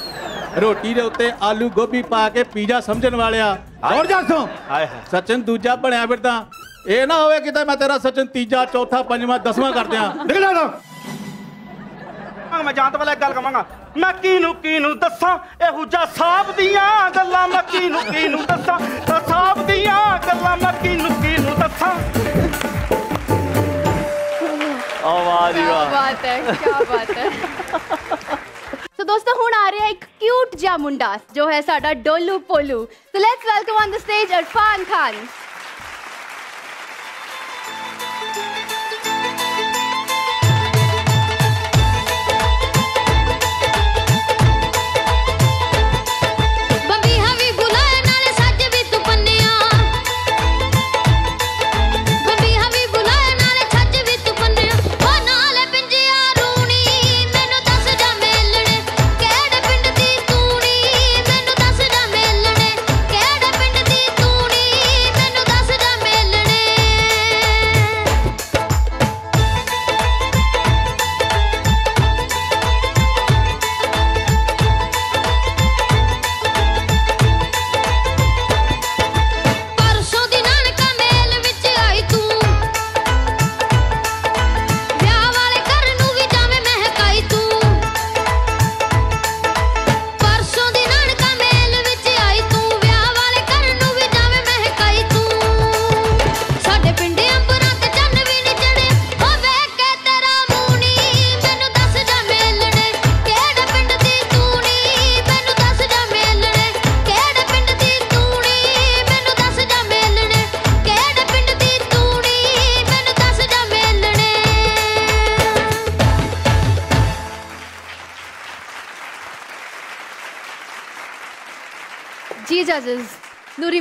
ਰੋਟੀ ਦੇ ਉੱਤੇ ਆਲੂ ਗੋਭੀ ਪਾ ਕੇ ਪੀਜ਼ਾ ਸਮਝਣ ਵਾਲਿਆ। ਹੋਰ ਜਾ ਸੋ ਹਾਏ ਹਾਏ। ਸਚਨ ਦੂਜਾ ਬਣਿਆ ਫਿਰਦਾ। ਇਹ ਨਾ ਹੋਵੇ ਕਿਤੇ ਮੈਂ ਤੇਰਾ ਸਚਨ ਤੀਜਾ ਚੌਥਾ ਪੰਜਵਾਂ ਦਸਵਾਂ ਕਰ ਦਿਆਂ। ਨਿਕਲ ਜਾ ਇੱਥੋਂ। ਮੈਂ ਜਾਣਤ ਵਾਲਾ ਇੱਕ ਗੱਲ ਕਵਾਂਗਾ ਮੈਂ ਕਿਹਨੂੰ ਕਿਹਨੂੰ ਦੱਸਾਂ? ਇਹੋ ਜਿਹਾ ਸਾਹਬ ਦੀਆਂ ਗੱਲਾਂ ਮੈਂ ਕਿਹਨੂੰ ਕਿਹਨੂੰ ਦੱਸਾਂ? ਤਾਂ ਸਾਹਬ ਦੀਆਂ ਗੱਲਾਂ ਮੈਂ ਕਿਹਨੂੰ ਕਿਹਨੂੰ ਦੱਸਾਂ? ਆ ਵਾਹ ਜੀ ਕੀ ਵਾਹ। ਬਾਤ ਹੈ ਕੀ ਬਾਤ ਹੈ। *laughs* ਸੋ ਦੋਸਤੋ ਹੁਣ ਆ ਰਿਹਾ ਇੱਕ ਕਿਊਟ ਜਿਹਾ ਮੁੰਡਾ ਜੋ ਹੈ ਸਾਡਾ ਡੋਲੂ ਪੋਲੂ। So let's welcome on the stage Arfan Khan.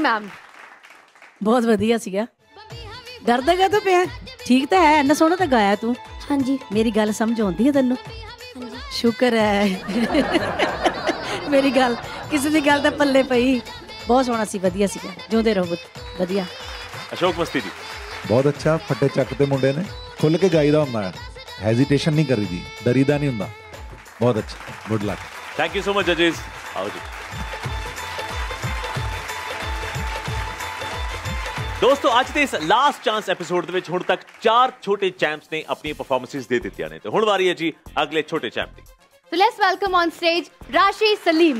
Ma'am ਬਹੁਤ ਵਧੀਆ ਸੀਗਾ ਡਰਦਾ ਕਾ ਪਿਆ ਠੀਕ ਤਾਂ ਹੈ ਇੰਨਾ ਸੋਹਣਾ ਤਾਂ ਗਾਇਆ ਤੂੰ ਹਾਂਜੀ ਮੇਰੀ ਗੱਲ ਸਮਝ ਆਉਂਦੀ ਹੈ ਤੈਨੂੰ ਸ਼ੁਕਰ ਹੈ ਮੇਰੀ ਗੱਲ ਕਿਸੇ ਦੀ ਗੱਲ ਤਾਂ ਪੱਲੇ ਪਈ ਬਹੁਤ ਸੋਹਣਾ ਸੀ ਵਧੀਆ ਸੀਗਾ ਜਿਉਂਦੇ ਰਹੋ ਪੁੱਤ ਵਧੀਆ ਅਸ਼ੋਕ ਮਸਤੀ ਜੀ ਬਹੁਤ ਅੱਛਾ ਫੱਟੇ ਚੱਕ ਤੇ ਮੁੰਡੇ ਨੇ ਖੁੱਲ ਕੇ ਗਾਈਦਾ ਹੁੰਦਾ ਹੈ ਹੈਜ਼ਿਟੇਸ਼ਨ ਨਹੀਂ ਕਰੀਦੀ ਡਰੀਦਾ ਨਹੀਂ ਹੁੰਦਾ ਬਹੁਤ ਅੱਛਾ good luck thank you so much ਜਜਿਸ ਆਓ ਜੀ ਦੋਸਤੋ, ਅੱਜ ਦੇ ਇਸ ਲਾਸਟ ਚਾਂਸ ਐਪੀਸੋਡ ਦੇ ਵਿੱਚ ਹੁਣ ਤੱਕ ਚਾਰ ਛੋਟੇ ਚੈਂਪਸ ਨੇ ਆਪਣੀਆਂ ਪਰਫਾਰਮੈਂਸਿਸ ਦੇ ਦਿੱਤੀਆਂ ਨੇ ਤੇ ਹੁਣ ਵਾਰੀ ਹੈ ਜੀ ਅਗਲੇ ਛੋਟੇ champ the. So let's welcome on stage Rashi Salim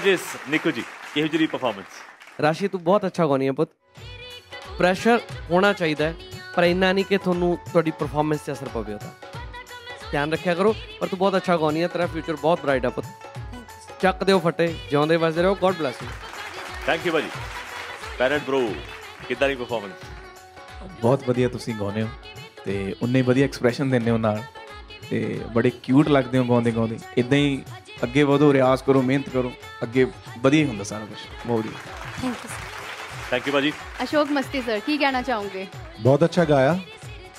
ji ਜਜਿਸ Niku ਜੀ ਕਿਹੋ ਜਿਹੀ ਪਰਫਾਰਮੈਂਸ ਰਾਸ਼ੀ ਤੂੰ ਬਹੁਤ ਅੱਛਾ ਗਾਉਣੀ ਹੈ ਪੁੱਤ। ਪ੍ਰੈਸ਼ਰ ਹੋਣਾ ਚਾਹੀਦਾ ਪਰ ਇੰਨਾ ਨਹੀਂ ਕਿ ਤੁਹਾਨੂੰ ਤੁਹਾਡੀ ਪਰਫਾਰਮੈਂਸ ਤੇ ਅਸਰ ਪਵੇ ਉਹਦਾ। ਧਿਆਨ ਰੱਖਿਆ ਕਰੋ ਪਰ ਤੂੰ ਬਹੁਤ ਅੱਛਾ ਗਾਉਣੀ ਹੈ ਤੇਰਾ ਫਿਊਚਰ ਬਹੁਤ ਬ੍ਰਾਈਟ ਆ ਪੁੱਤ। ਚੱਕ ਦਿਓ ਫਟੇ ਜਿਉਂਦੇ ਵਸਦੇ ਰਹੋ God bless you thank you ਭਾਜੀ। ਬੈਨਟ ਬ੍ਰੋ ਕਿੱਦਾਂ ਦੀ ਪਰਫਾਰਮੈਂਸ ਬਹੁਤ ਵਧੀਆ ਤੁਸੀਂ ਗਾਉਂਦੇ ਹੋ ਤੇ ਉਨੇ ਹੀ ਵਧੀਆ ਐਕਸਪ੍ਰੈਸ਼ਨ ਦਿੰਦੇ ਹੋ ਨਾਲ ਤੇ ਬੜੇ ਕਿਊਟ ਲੱਗਦੇ ਹੋ ਗਾਉਂਦੇ ਗਾਉਂਦੇ ਇਦਾਂ ਹੀ ਅੱਗੇ ਵਧੋ ਰਿਆਜ਼ ਕਰੋ ਮਿਹਨਤ ਕਰੋ। ਅੱਗੇ ਵਧੀਆ ਹੀ ਹੁੰਦਾ ਸਾਰਾ ਕੁਝ ਬਹੁਤ ਵਧੀਆ ਥੈਂਕ ਯੂ ਥੈਂਕ ਯੂ ਭਾਜੀ ਅਸ਼ੋਕ ਮਸਤੀ ਸਰ ਕੀ ਕਹਿਣਾ ਚਾਹੋਗੇ ਬਹੁਤ ਅੱਛਾ ਗਾਇਆ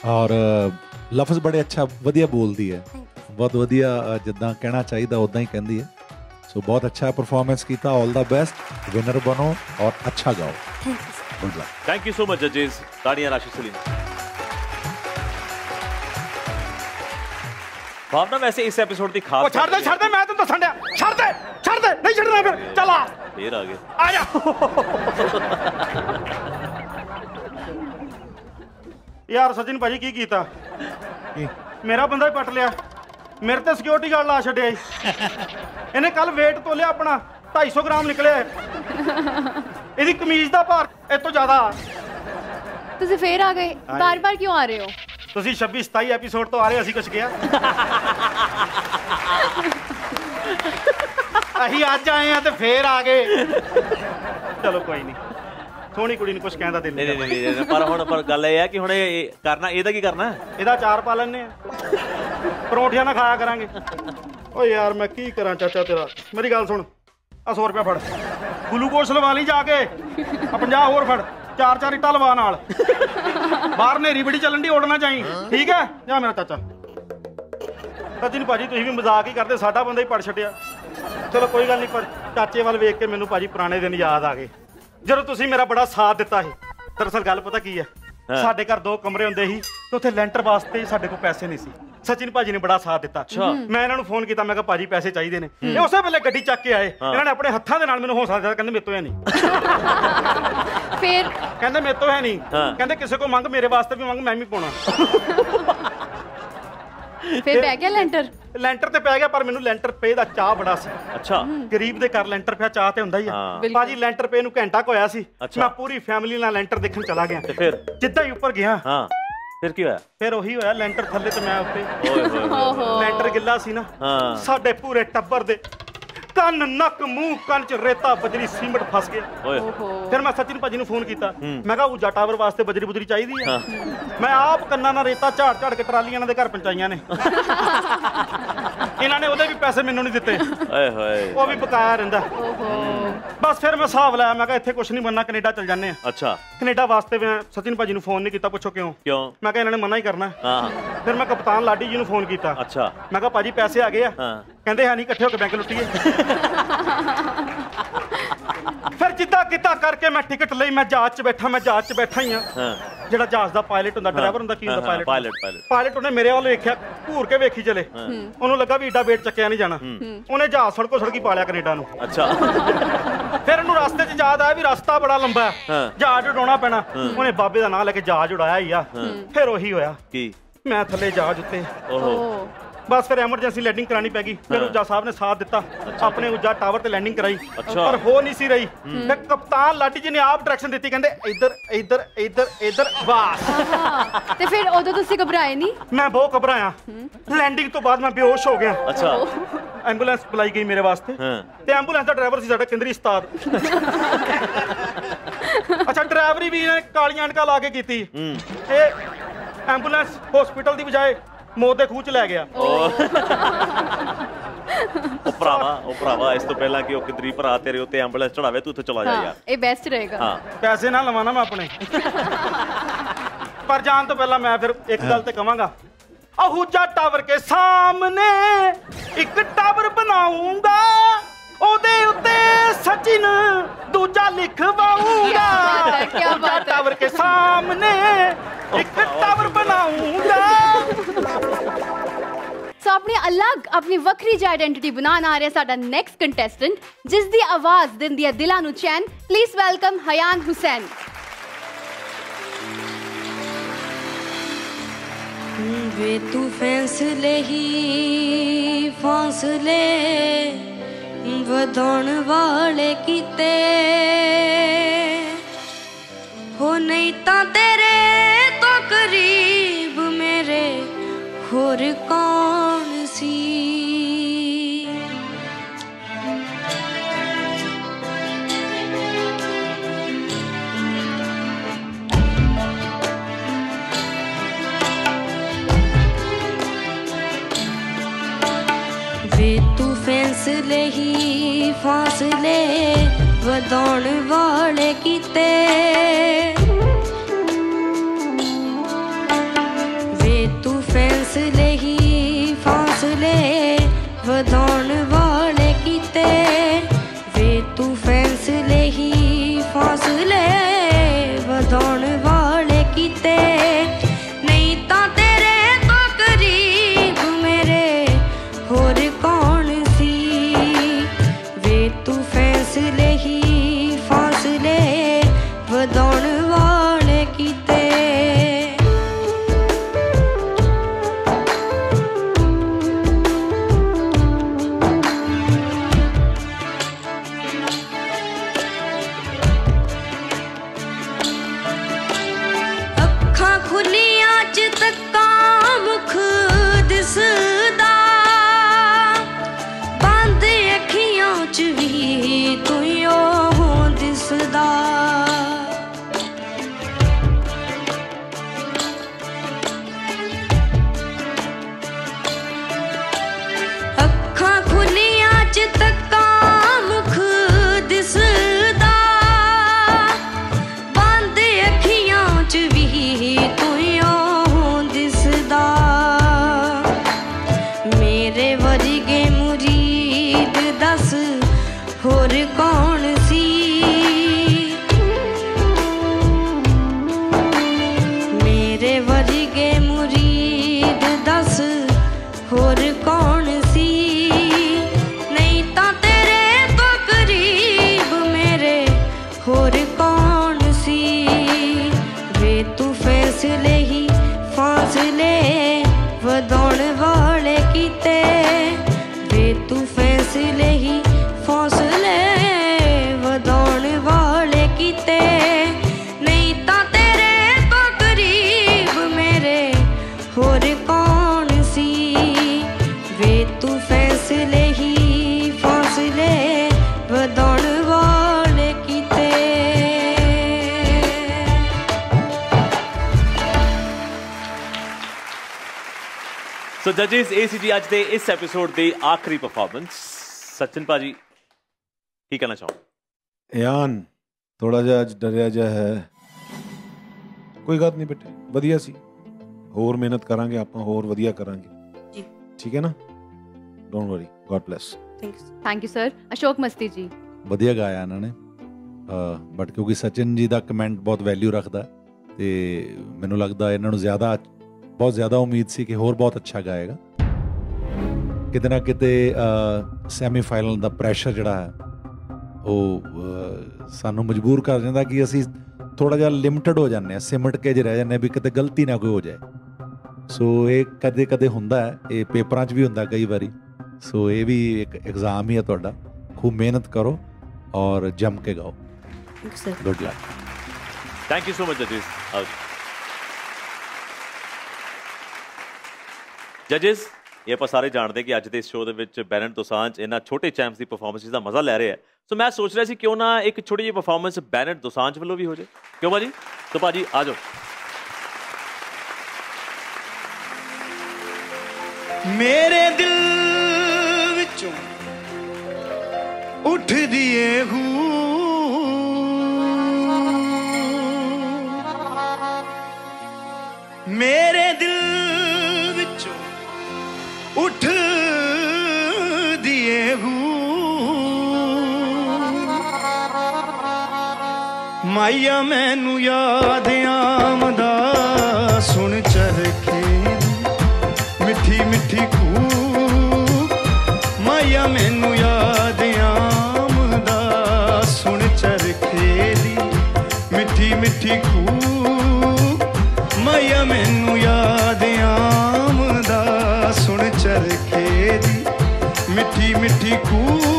ਔਰ ਅ, ਲਫ਼ਜ਼ ਬੜੇ ਅੱਛਾ ਵਧੀਆ ਬੋਲਦੀ ਹੈ ਬਹੁਤ ਵਧੀਆ ਅ, ਜਿੱਦਾਂ ਕਹਿਣਾ ਚਾਹੀਦਾ ਉਦਾਂ ਹੀ ਕਹਿੰਦੀ ਹੈ ਸੋ ਬਹੁਤ ਅੱਛਾ ਪਰਫਾਰਮੈਂਸ ਕੀਤਾ 올 ਦਾ ਬੈਸਟ ਵਿਨਰ ਬਣੋ ਔਰ ਅੱਛਾ ਗਾਓ good luck thank you so much ਜਜਿਸ ਤਾੜੀਆਂ ਰਾਸ਼ੀ ਸਲੀਮ ਭਾਵਨਾ ਵੈਸੇ ਇਸ ਐਪੀਸੋਡ ਦੀ ਖਾਸ ਉਹ ਛੱਡ ਦੇ ਛੱਡ ਦੇ ਮੈਂ ਤੈਨੂੰ ਦੱਸਣ ਡਿਆ। ਛੱਡ ਦੇ ਛੱਡ ਦੇ ਨਹੀਂ ਛੱਡਣਾ ਫਿਰ। ਚੱਲ ਆ। ਫੇਰ ਆ ਗਏ। ਆ ਜਾ। ਯਾਰ ਸਚਿਨ ਭਾਜੀ ਕੀ ਕੀਤਾ? ਮੇਰਾ ਬੰਦਾ ਹੀ ਪਟ ਲਿਆ। ਮੇਰੇ ਤੇ ਸਿਕਿਉਰਿਟੀ ਗਾਰਡ ਲਾ ਛੱਡਿਆ ਈ। ਇਹਨੇ ਕੱਲ weight ਤੋਲਿਆ ਆਪਣਾ। 250 ਗ੍ਰਾਮ ਨਿਕਲਿਆ ਹੈ। ਇਹਦੀ ਕਮੀਜ਼ ਦਾ ਭਾਰ ਇਹ ਤੋਂ ਜ਼ਿਆਦਾ ਤੁਸੀਂ ਫੇਰ ਆ ਗਏ। ਬਾਰ-ਬਾਰ ਕਿਉਂ ਆ ਰਹੇ ਹੋ? ਤੁਸੀਂ 26 27 ਐਪੀਸੋਡ ਤੋਂ ਆ ਰਹੇ ਅਸੀਂ ਕੁਝ ਗਿਆ ਅਸੀਂ ਅੱਜ ਆਏ ਆ ਤੇ ਫੇਰ ਆ ਗਏ। ਚਲੋ ਕੋਈ ਨਹੀਂ। ਸੋਹਣੀ ਕੁੜੀ ਨੂੰ ਕੁਝ ਕਹਿੰਦਾ ਦਿਲ ਨਹੀਂ ਨਹੀਂ ਨਹੀਂ ਪਰ ਹੁਣ ਪਰ ਗੱਲ ਇਹ ਹੈ ਕਿ ਹੁਣ ਇਹ ਕਰਨਾ ਇਹਦਾ ਕੀ ਕਰਨਾ? ਇਹਦਾ ਚਾਰ ਪਾ ਲੈਣੇ ਆ ਪਰੌਂਠੀਆਂ ਨਾ ਖਾਇਆ ਕਰਾਂਗੇ। ਓ ਯਾਰ ਮੈਂ ਕੀ ਕਰਾਂ ਚਾਚਾ ਤੇਰਾ? ਮੇਰੀ ਗੱਲ ਸੁਣ। ਆ 100 ਰੁਪਇਆ ਫੜ। ਗਲੂਕੋਸ ਲਵਾ ਲਈ ਜਾ ਕੇ। ਆ 50 ਹੋਰ ਫੜ। ਚਾਰ ਚਾਰ ਇੱਟਾਂ ਲਵਾ ਨਾਲ। ਬਾਹਰ ਨੇਰੀ ਬੜੀ ਚੱਲਣ ਦੀ ਉੜਨਾ ਚਾਹੀਂ। ਠੀਕ ਹੈ? ਜਾ ਮੇਰਾ ਚਾਚਾ। ਸਚਿਨ ਭਾਜੀ ਤੁਸੀਂ ਵੀ ਮਜ਼ਾਕ ਹੀ ਕਰਦੇ ਸਾਡਾ ਬੰਦਾ ਹੀ ਪੜ ਛੱਡਿਆ। ਚਲੋ ਕੋਈ ਗੱਲ ਨਹੀਂ ਪਰ ਚਾਚੇ ਵੱਲ ਵੇਖ ਕੇ ਮੈਨੂੰ ਭਾਜੀ ਪੁਰਾਣੇ ਦਿਨ ਯਾਦ ਆ ਗਏ। ਜਦੋਂ ਤੁਸੀਂ ਮੇਰਾ ਬੜਾ ਸਾਥ ਦਿੱਤਾ ਸੀ ਦਰਅਸਲ ਗੱਲ ਪਤਾ ਕੀ ਹਾਂ। ਸਾਡੇ ਘਰ ਦੋ ਕਮਰੇ ਹੁੰਦੇ ਸੀ ਤੇ ਉੱਥੇ ਲੈਂਟਰ ਵਾਸਤੇ ਸਾਡੇ ਕੋਲ ਪੈਸੇ ਨਹੀਂ ਸੀ। ਸਚਿਨ ਭਾਜੀ ਨੇ ਬੜਾ ਸਾਥ ਦਿੱਤਾ। ਮੈਂ ਇਹਨਾਂ ਨੂੰ ਫੋਨ ਕੀਤਾ ਮੈਂ ਕਿਹਾ ਭਾਜੀ ਪੈਸੇ ਚਾਹੀਦੇ ਨੇ। ਇਹ ਉਸੇ ਵੇਲੇ ਗੱਡੀ ਚੱਕ ਕੇ ਆਏ। ਇਹਨਾਂ ਨੇ ਆਪਣੇ ਹੱਥਾਂ ਦੇ ਨਾਲ ਮੈਨੂੰ ਹੌਸਲਾ ਦਿੱਤਾ ਕਹਿੰਦੇ ਮੇਰੇ ਤੋਂ ਹੈ ਨਹੀਂ। *laughs* ਫੇਰ? ਕਹਿੰਦੇ ਮੇਰੇ ਤੋਂ ਹੈ ਨਹੀਂ। ਕਹਿੰਦੇ ਕਿਸੇ ਕੋ ਮੰਗ ਮੇਰੇ ਵਾਸਤੇ ਵੀ ਮੰਗ ਮੈਂ ਵੀ ਪਾਉਣਾ। *laughs* ਫੇਰ ਬਹਿ ਗਿਆ ਲੈਂਟਰ? ਲੈਂਟਰ ਤੇ ਪੈ ਗਿਆ ਪਰ ਮੈਨੂੰ ਲੈਂਟਰ ਪੇ ਦਾ ਚਾਹ ਬੜਾ ਸੀ। ਅੱਛਾ। ਗਰੀਬ ਦੇ ਘਰ ਲੈਂਟਰ ਪਿਆ ਚਾਹ ਤੇ ਹੁੰਦਾ ਹੀ ਆ। ਹਾਂ। ਭਾਜੀ ਲੈਂਟਰ ਪੇ ਨੂੰ ਘੰਟਾ ਕੁ ਹੋਇਆ ਸੀ। ਮੈਂ ਪੂਰੀ ਫੈਮਿਲੀ ਨਾਲ ਲੈਂਟਰ ਦੇਖਣ ਚਲਾ ਗਿਆ। ਤੇ ਫਿਰ? ਜਿੱਦਾਂ ਹੀ ਉੱਪਰ ਗਿਆ। ਹਾਂ। ਫਿਰ ਕੀ ਹੋਇਆ? ਫਿਰ ਉਹੀ ਹੋਇਆ ਲੈਂਟਰ ਥੱਲੇ ਤੇ ਮੈਂ ਉੱਤੇ। ਓਏ ਹੋਏ ਲੈਂਟਰ ਗਿੱਲਾ ਸੀ ਨਾ ਹਾਂ। ਸਾਡੇ ਪੂਰੇ ਟੱਬਰ ਦੇ ਕੰਨ ਨੱਕ ਮੂੰਹ ਕੰਨ ਚ ਰੇਤਾ ਬਜਰੀ ਸੀਮਟ ਫਸ ਗਿਆ। ਓਏ। ਫਿਰ ਮੈਂ ਸਚਿਨ ਭਾਜੀ ਨੂੰ ਫੋਨ ਕੀਤਾ। ਮੈਂ ਕਿਹਾ ਉਜਾ ਟਾਵਰ ਵਾਸਤੇ ਬਜਰੀ ਬੁਜਰੀ ਚਾਹੀਦੀ ਆ? ਮੈਂ ਆਪ ਕੰਨਾਂ ਨਾਲ ਰੇਤਾ ਝਾੜ ਝਾੜ ਕੇ ਟਰਾਲੀਆਂ ਦੇ ਘਰ ਪਹੁੰਚਾਈਆਂ ਨੇ। *laughs* ਇਹਨਾਂ ਨੇ ਉਹਦੇ ਵੀ ਪੈਸੇ ਮੈਨੂੰ ਨਹੀਂ ਦਿੱਤੇ। ਓਏ ਹੋਏ। ਉਹ ਵੀ ਬਕਾਇਆ ਰਹਿੰਦਾ। ਓਹੋ। ਬਸ ਫਿਰ ਮੈਂ ਹਿਸਾਬ ਲਾਇਆ ਮੈਂ ਕਿਹਾ ਇੱਥੇ ਕੁਝ ਨਹੀਂ ਬੰਨਾ ਕੈਨੇਡਾ ਚਲ ਜਾਂਦੇ ਆ ਅੱਛਾ। ਕੈਨੇਡਾ ਵਾਸਤੇ ਮੈਂ ਸਚਿਨ ਭਾਜੀ ਨੂੰ ਫੋਨ ਨਹੀਂ ਕੀਤਾ ਪੁੱਛੋ ਕਿਉਂ? ਕਿਉਂ? ਮੈਂ ਕਿਹਾ ਇਹਨਾਂ ਨੇ ਮਨਾ ਹੀ ਕਰਨਾ। ਹਾਂ। ਫਿਰ ਮੈਂ ਕਪਤਾਨ ਲਾਡੀ ਜੀ ਨੂੰ ਫੋਨ ਕੀਤਾ। ਅੱਛਾ। ਮੈਂ ਕਿਹਾ ਭਾਜੀ ਪੈਸੇ ਆ ਗਏ ਆ? ਹਾਂ। ਕਹਿੰਦੇ ਹੈ ਨਹੀਂ ਇਕੱਠੇ ਹੋ ਕੇ ਬੈਂਕ ਲੁੱਟੀਏ। *laughs* ਜਿੱਦਾਂ ਕਿੱਦਾਂ ਕਰਕੇ ਮੈਂ ਟਿਕਟ ਲਈ ਮੈਂ ਜਹਾਜ਼ 'ਚ ਬੈਠਾ ਮੈਂ ਜਹਾਜ਼ 'ਚ ਬੈਠਾ ਹੀ ਆ। ਹਾਂ। ਜਿਹੜਾ ਜਹਾਜ਼ ਦਾ ਪਾਇਲਟ ਹੁੰਦਾ ਡਰਾਈਵਰ ਹੁੰਦਾ ਕੀ ਹੁੰਦਾ ਪਾਇਲਟ ਪਾਇਲਟ ਪਾਇਲਟ ਪਾਇਲਟ ਉਹਨੇ ਮੇਰੇ ਵੱਲ ਵੇਖਿਆ ਘੂਰ ਕੇ ਵੇਖੀ ਚਲੇ। ਉਹਨੂੰ ਲੱਗਾ ਵੀ ਏਡਾ ਵੇਟ ਚੱਕਿਆ ਨਹੀਂ ਜਾਣਾ। ਉਹਨੇ ਜਹਾਜ਼ ਸੜਕੋ ਸੜਕੀ ਪਾ ਲਿਆ ਕੈਨੇਡਾ ਨੂੰ। ਅੱਛਾ। ਫਿਰ ਇਹਨੂੰ ਰਸਤੇ 'ਚ ਯਾਦ ਆਇਆ ਵੀ ਰਸਤਾ ਬੜਾ ਲੰਬਾ ਹੈ। ਜਹਾਜ਼ ਉਡਾਉਣਾ ਪੈਣਾ। ਉਹਨੇ ਬਾਬੇ ਦਾ ਨਾਂ ਲੈ ਕੇ ਜਹਾਜ਼ ਉਡਾਇਆ ਹੀ ਆ। ਫਿਰ ਉਹੀ ਹੋਇਆ। ਕੀ? ਮੈਂ ਥੱਲੇ ਜਹਾਜ਼ ਉੱਤੇ। ਓਹੋ। ਬਸ ਫਿਰ ਐਮਰਜੈਂਸੀ ਲੈਂਡਿੰਗ ਕਰਾਣੀ ਪੈ ਗਈ ਫਿਰ ਉੱਜਾ ਸਾਹਿਬ ਨੇ ਸਾਥ ਦਿੱਤਾ ਆਪਣੇ ਉੱਜਾ ਟਾਵਰ ਤੇ ਲੈਂਡਿੰਗ ਕਰਾਈ ਅੱਛਾ। ਪਰ ਹੋ ਨਹੀਂ ਸੀ ਰਹੀ ਫਿਰ ਕਪਤਾਨ ਲਾਡੀ ਜੀ ਨੇ ਆਪ ਡਾਇਰੈਕਸ਼ਨ ਦਿੱਤੀ ਕਹਿੰਦੇ ਇੱਧਰ ਇੱਧਰ ਇੱਧਰ ਇੱਧਰ ਬਸ ਆਹਾ। ਤੇ ਫਿਰ ਉਦੋਂ ਤੁਸੀਂ ਘਬਰਾਏ ਨਹੀਂ ਮੈਂ ਬਹੁਤ ਘਬਰਾਇਆ ਲੈਂਡਿੰਗ ਤੋਂ ਬਾਅਦ ਮੈਂ ਬੇਹੋਸ਼ ਹੋ ਗਿਆ ਅੱਛਾ ਐਂਬੂਲੈਂਸ ਬੁਲਾਈ ਗਈ ਮੇਰੇ ਵਾਸਤੇ ਹਾਂ ਤੇ ਐਂਬੂਲੈਂਸ ਦਾ ਡਰਾਈਵਰ ਸੀ ਸਾਡਾ ਕੇਂਦਰੀ ਉਸਤਾਦ ਅੱਛਾ ਡਰਾਈਵਰੀ ਵੀ ਇਹਨੇ ਕਾਲੀਆਂ ਅਣਕਾਂ ਲਾ ਕੇ ਕੀਤੀ ਹੂੰ ਇਹ ਐਂਬੂਲੈਂਸ ਹਸਪੀਟਲ ਦੀ ਬਜਾਏ ਮੌਤ ਦੇ ਖੂਹ ਚ ਲੈ ਗਿਆ। ਉਹ ਭਰਾਵਾ ਉਹ ਭਰਾਵਾ ਇਸ ਤੋਂ ਪਹਿਲਾਂ ਕਿ ਉਹ ਕਿਦਰੀ ਭਰਾ ਤੇਰੇ ਉੱਤੇ ਐਂਬੂਲੈਂਸ ਚੜਾਵੇ ਤੂੰ ਉੱਥੇ ਚਲਾ ਜਾ ਯਾਰ। ਇਹ ਬੈਸਟ ਰਹੇਗਾ। ਹਾਂ। ਪੈਸੇ ਨਾ ਲਵਾਂ ਨਾ ਮੈਂ ਆਪਣੇ। ਪਰ ਜਾਣ ਤੋਂ ਪਹਿਲਾਂ ਮੈਂ ਫਿਰ ਇੱਕ ਗੱਲ ਤੇ ਕਵਾਂਗਾ। ਅਹੂਜਾ ਟਾਵਰ ਕੇ ਸਾਹਮਣੇ ਇੱਕ ਟਾਵਰ ਬਣਾਉਂਗਾ ਉਹਦੇ ਉੱਤੇ ਸਚਿਨ ਦੂਜਾ ਲਿਖਵਾਉਂਗਾ ਕਿਆ ਬਾਤ ਹੈ, ਕਿਆ ਅਹੂਜਾ ਬਾਤ ਹੈ। ਟਾਵਰ ਕੇ ਸਾਹਮਣੇ ਇੱਕ ਟਾਵਰ ਬਣਾਉਂਗਾ ਸੋ ਆਪਣੀ ਅਲੱਗ ਆਪਣੀ ਵੱਖਰੀ ਜਿਹੀ ਆਇਡੈਂਟੀਟੀ ਬਣਾਉਣ ਆ ਰਿਹਾ ਸਾਡਾ ਨੈਕਸਟ ਕੰਟੈਸਟੈਂਟ ਜਿਸ ਦੀ ਆਵਾਜ਼ ਦਿੰਦੀ ਹੈ ਦਿਲਾਂ ਨੂੰ ਚੈਨ ਪਲੀਜ਼ ਵੈਲਕਮ ਹਯਾਨ ਹੁਸੈਨ ਵੇ ਤੂੰ ਫੈਸਲੇ ਹੀ ਫਾਸਲੇ ਵਧਾਉਣ ਵਾਲੇ ਕੀਤੇ ਵਧਾਉਣ ਵਾਲੇ ਕੀਤੇ। ਜੱਜਿਸ ਇਹ ਸੀ ਜੀ ਅੱਜ ਦੇ ਇਸ ਐਪੀਸੋਡ ਦੀ ਆਖਰੀ ਪਰਫਾਰਮੈਂਸ ਸਚਿਨ ਭਾਜੀ ਕੀ ਕਹਿਣਾ ਚਾਹੋ ਯਾਨ ਥੋੜਾ ਜਿਹਾ ਅੱਜ ਡਰਿਆ ਜਿਹਾ ਹੈ। ਕੋਈ ਗੱਲ ਨਹੀਂ ਬੇਟੇ ਵਧੀਆ ਸੀ। ਹੋਰ ਮਿਹਨਤ ਕਰਾਂਗੇ ਆਪਾਂ ਹੋਰ ਵਧੀਆ ਕਰਾਂਗੇ। ਜੀ। ਠੀਕ ਹੈ ਨਾ? Don't worry God bless thanks thank you sir Ashok Masti ji ਵਧੀਆ ਗਾਇਆ ਇਹਨਾਂ ਨੇ। ਬਟ ਕਿਉਂਕਿ ਸਚਿਨ ਜੀ ਦਾ ਕਮੈਂਟ ਬਹੁਤ ਵੈਲਿਊ ਰੱਖਦਾ ਤੇ ਮੈਨੂੰ ਲੱਗਦਾ ਇਹਨਾਂ ਨੂੰ ਜ਼ਿਆਦਾ ਬਹੁਤ ਜ਼ਿਆਦਾ ਉਮੀਦ ਸੀ ਕਿ ਹੋਰ ਬਹੁਤ ਅੱਛਾ ਗਾਏਗਾ ਕਿਤੇ ਨਾ ਕਿਤੇ ਸੈਮੀਫਾਈਨਲ ਦਾ ਪ੍ਰੈਸ਼ਰ ਜਿਹੜਾ ਹੈ ਉਹ ਸਾਨੂੰ ਮਜਬੂਰ ਕਰ ਜਾਂਦਾ ਕਿ ਅਸੀਂ ਥੋੜਾ ਜਿਹਾ ਲਿਮਟਿਡ ਹੋ ਜਾਂਦੇ ਆ ਸਿਮਟ ਕੇ ਜੇ ਰਹਿ ਜਾਂਦੇ ਹਾਂ ਵੀ ਕਿਤੇ ਗਲਤੀ ਨਾ ਕੋਈ ਹੋ ਜਾਏ ਸੋ ਇਹ ਕਦੇ ਕਦੇ ਹੁੰਦਾ ਹੈ ਇਹ ਪੇਪਰਾਂ 'ਚ ਵੀ ਹੁੰਦਾ ਕਈ ਵਾਰੀ ਸੋ ਇਹ ਵੀ ਇੱਕ ਐਗਜ਼ਾਮ ਹੀ ਹੈ ਤੁਹਾਡਾ ਖੂਬ ਮਿਹਨਤ ਕਰੋ ਔਰ ਜੰਮ ਕੇ ਗਾਓ sir good luck thank you so much ਜੱਜਿਸ ਜੱਜਿਸ ਇਹ ਆਪਾਂ ਸਾਰੇ ਜਾਣਦੇ ਕਿ ਅੱਜ ਦੇ ਇਸ ਸ਼ੋਅ ਦੇ ਵਿੱਚ ਬੈਰਨ ਦੋਸਾਂਝ ਇਹਨਾਂ ਛੋਟੇ ਚੈਂਪਸ ਦੀ ਪਰਫਾਰਮੈਂਸ ਦਾ ਮਜ਼ਾ ਲੈ ਰਿਹਾ ਹੈ। ਸੋ ਮੈਂ ਸੋਚ ਰਿਹਾ ਸੀ ਕਿਉਂ ਨਾ ਇੱਕ ਛੋਟੀ ਜਿਹੀ ਪਰਫਾਰਮੈਂਸ ਬੈਰਨ ਦੋਸਾਂਝ ਵੱਲੋਂ ਵੀ ਹੋ ਜਾਏ ਕਿਉਂ ਭਾਜੀ? ਸੋ ਭਾਜੀ, ਆ ਜਾਓ। ਮੇਰੇ ਦਿਲ ਵਿੱਚੋਂ ਉੱਠਦੀ ਏ ਹੂ। ਮੇਰੇ ਉੱਠਦੀ ਏ ਹੂ। ਮਾਇਆ ਮੈਨੂੰ ਯਾਦ ਆਮਦਾ ਸੁਣ ਚਰਖੇ ਮਿੱਠੀ ਮਿੱਠੀ ਕੂ ਮਾਇਆ ਮੈਨੂੰ ਯਾਦ ਆਮਦਾ ਸੁਣ ਚਰਖੇ ਦੀ ਮਿੱਠੀ ਮਿੱਠੀ ਕੂ ਮਾਇਆ ਮੈਨੂੰ ਯਾਦ ਆਮਦਾ ਮਿੱਠੀ ਮਿੱਠੀ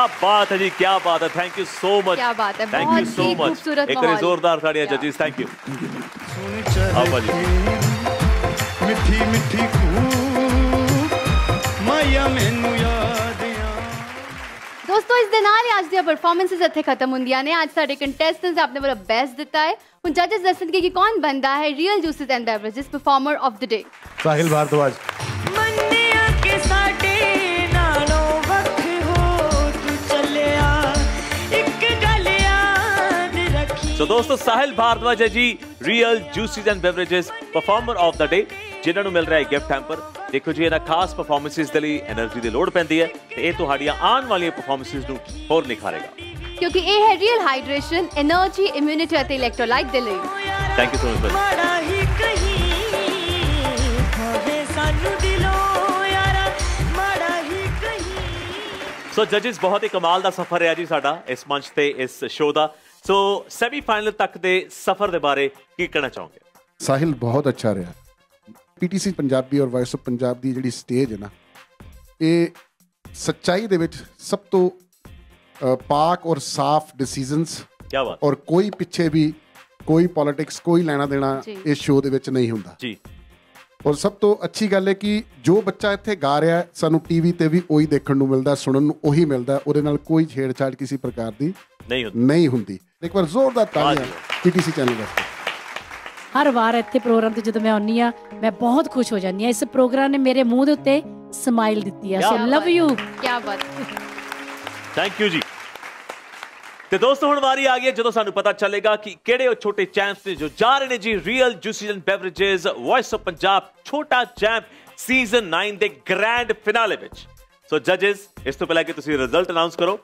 क्या बात है जी क्या बात है? थैंक यू सो मच क्या बात है थैंक यू सो मच एक जोरदार साड़ी जजीज थैंक यू दोस्तों इस दिन आज आज दिया परफॉर्मेंसेस इतने खत्म हुई ने आज सारे कंटेस्टेंट्स आपने बड़ा बेस्ट दिता है। हम जजेस दस सकते कि कौन बनता है real juices and beverages performer of the day Sahil Bhardwaj. So ਦੋਸਤੋ Sahil Bhardwaj ji real juices and beverages performer of the day ਜਿਨ੍ਹਾਂ ਨੂੰ ਮਿਲ ਰਿਹਾ ਹੈ ਗਿਫਟ ਹੈਂਪਰ ਦੇਖੋ ਜੀ ਇਹਨਾਂ ਖਾਸ ਪਰਫਾਰਮੈਂਸਸ ਦੇ ਲਈ એનર્ਜੀ ਦੀ ਲੋੜ ਪੈਂਦੀ ਹੈ ਤੇ ਇਹ ਤੁਹਾਡੀਆਂ ਆਉਣ ਵਾਲੀਆਂ ਪਰਫਾਰਮੈਂਸਸ ਨੂੰ ਹੋਰ ਨਿਖਾਰੇਗਾ ਕਿਉਂਕਿ ਇਹ ਹੈ ਰੀਅਲ ਹਾਈਡਰੇਸ਼ਨ એનર્ਜੀ ਇਮਿਊਨਿਟੀ ਅਤੇ ਇਲੈਕਟ੍ਰੋਲਾਈਟ ਦੇ ਲਈ thank you so much so ਜੱਜਸ ਬਹੁਤ ਹੀ ਕਮਾਲ ਦਾ ਸਫ਼ਰ ਰਿਹਾ ਜੀ ਸਾਡਾ ਇਸ ਮੰਚ ਤੇ ਇਸ ਸ਼ੋਅ ਦਾ ਸੋ ਸੈਮੀਫਾਈਨਲ ਤੱਕ ਦੇ ਸਫ਼ਰ ਦੇ ਬਾਰੇ ਕੀ ਕਹਿਣਾ ਚਾਹੋਗੇ? ਸਾਹਿਲ ਬਹੁਤ ਅੱਛਾ ਰਿਹਾ। ਪੀਟੀਸੀ ਪੰਜਾਬੀ ਔਰ ਵਾਇਸ ਆਫ ਪੰਜਾਬ ਦੀ ਜਿਹੜੀ ਸਟੇਜ ਹੈ ਨਾ ਇਹ ਸੱਚਾਈ ਦੇ ਵਿੱਚ ਸਭ ਤੋਂ ਪਾਕ ਔਰ ਸਾਫ਼ ਡਿਸੀਜਨਸ ਕੀ ਬਾਤ। ਔਰ ਕੋਈ ਪਿੱਛੇ ਵੀ ਕੋਈ ਪੋਲਿਟਿਕਸ ਕੋਈ ਲੈਣਾ ਦੇਣਾ। ਇਸ ਸ਼ੋਅ ਦੇ ਵਿੱਚ ਨਹੀਂ ਹੁੰਦਾ। ਜੀ। ਔਰ ਸਭ ਤੋਂ ਅੱਛੀ ਗੱਲ ਹੈ ਕਿ ਜੋ ਬੱਚਾ ਇੱਥੇ ਗਾ ਰਿਹਾ ਹੈ, ਸਾਨੂੰ ਟੀਵੀ ਤੇ ਵੀ ਉਹੀ ਦੇਖਣ ਨੂੰ ਮਿਲਦਾ ਸੁਣਨ ਨੂੰ ਉਹੀ ਮਿਲਦਾ ਉਹਦੇ ਨਾਲ ਕੋਈ ਛੇੜਛਾੜ ਕਿਸੇ ਪ੍ਰਕਾਰ ਦੀ ਨਹੀਂ ਹੁੰਦੀ। ਨਹੀਂ ਹੁੰਦੀ। ਇੱਕ ਵਾਰ ਜ਼ੋਰਦਾਰ ਤਾਲੀਆਂ ਜੀ। ਪੀਟੀਸੀ ਚੈਨਲ ਵਾਸਤੇ। ਹਰ ਵਾਰ ਇੱਥੇ ਪ੍ਰੋਗਰਾਮ ਤੇ ਜਦੋਂ ਮੈਂ ਆਉਂਦੀ ਆ ਮੈਂ ਬਹੁਤ ਖੁਸ਼ ਹੋ ਜਾਂਦੀ ਆ ਇਸ ਪ੍ਰੋਗਰਾਮ ਨੇ ਮੇਰੇ ਮੂੰਹ ਦੇ ਉੱਤੇ ਸਮਾਈਲ ਦਿੱਤੀ ਆ ਸੋ love you Ki Baat thank you ਜੀ। ਤੇ ਦੋਸਤੋ, ਹੁਣ ਵਾਰੀ ਆ ਗਈ ਹੈ ਜਦੋਂ ਸਾਨੂੰ ਪਤਾ ਚੱਲੇਗਾ ਕਿ ਕਿਹੜੇ ਉਹ ਛੋਟੇ ਚੈਂਪਸ ਨੇ ਜੋ ਜਾ ਰਹੇ ਨੇ ਜੀ real juices and beverages voice of Punjab ਛੋਟਾ ਚੈਂਪ ਸੀਜ਼ਨ 9 ਦੇ ਗ੍ਰੈਂਡ ਫਿਨਾਲੇ ਵਿੱਚ। ਸੋ ਜੱਜਸ ਇਸ ਤੋਂ ਪਹਿਲਾਂ ਕਿ ਤੁਸੀਂ ਰਿਜ਼ਲਟ ਅਨਾਉਂਸ ਕਰੋ,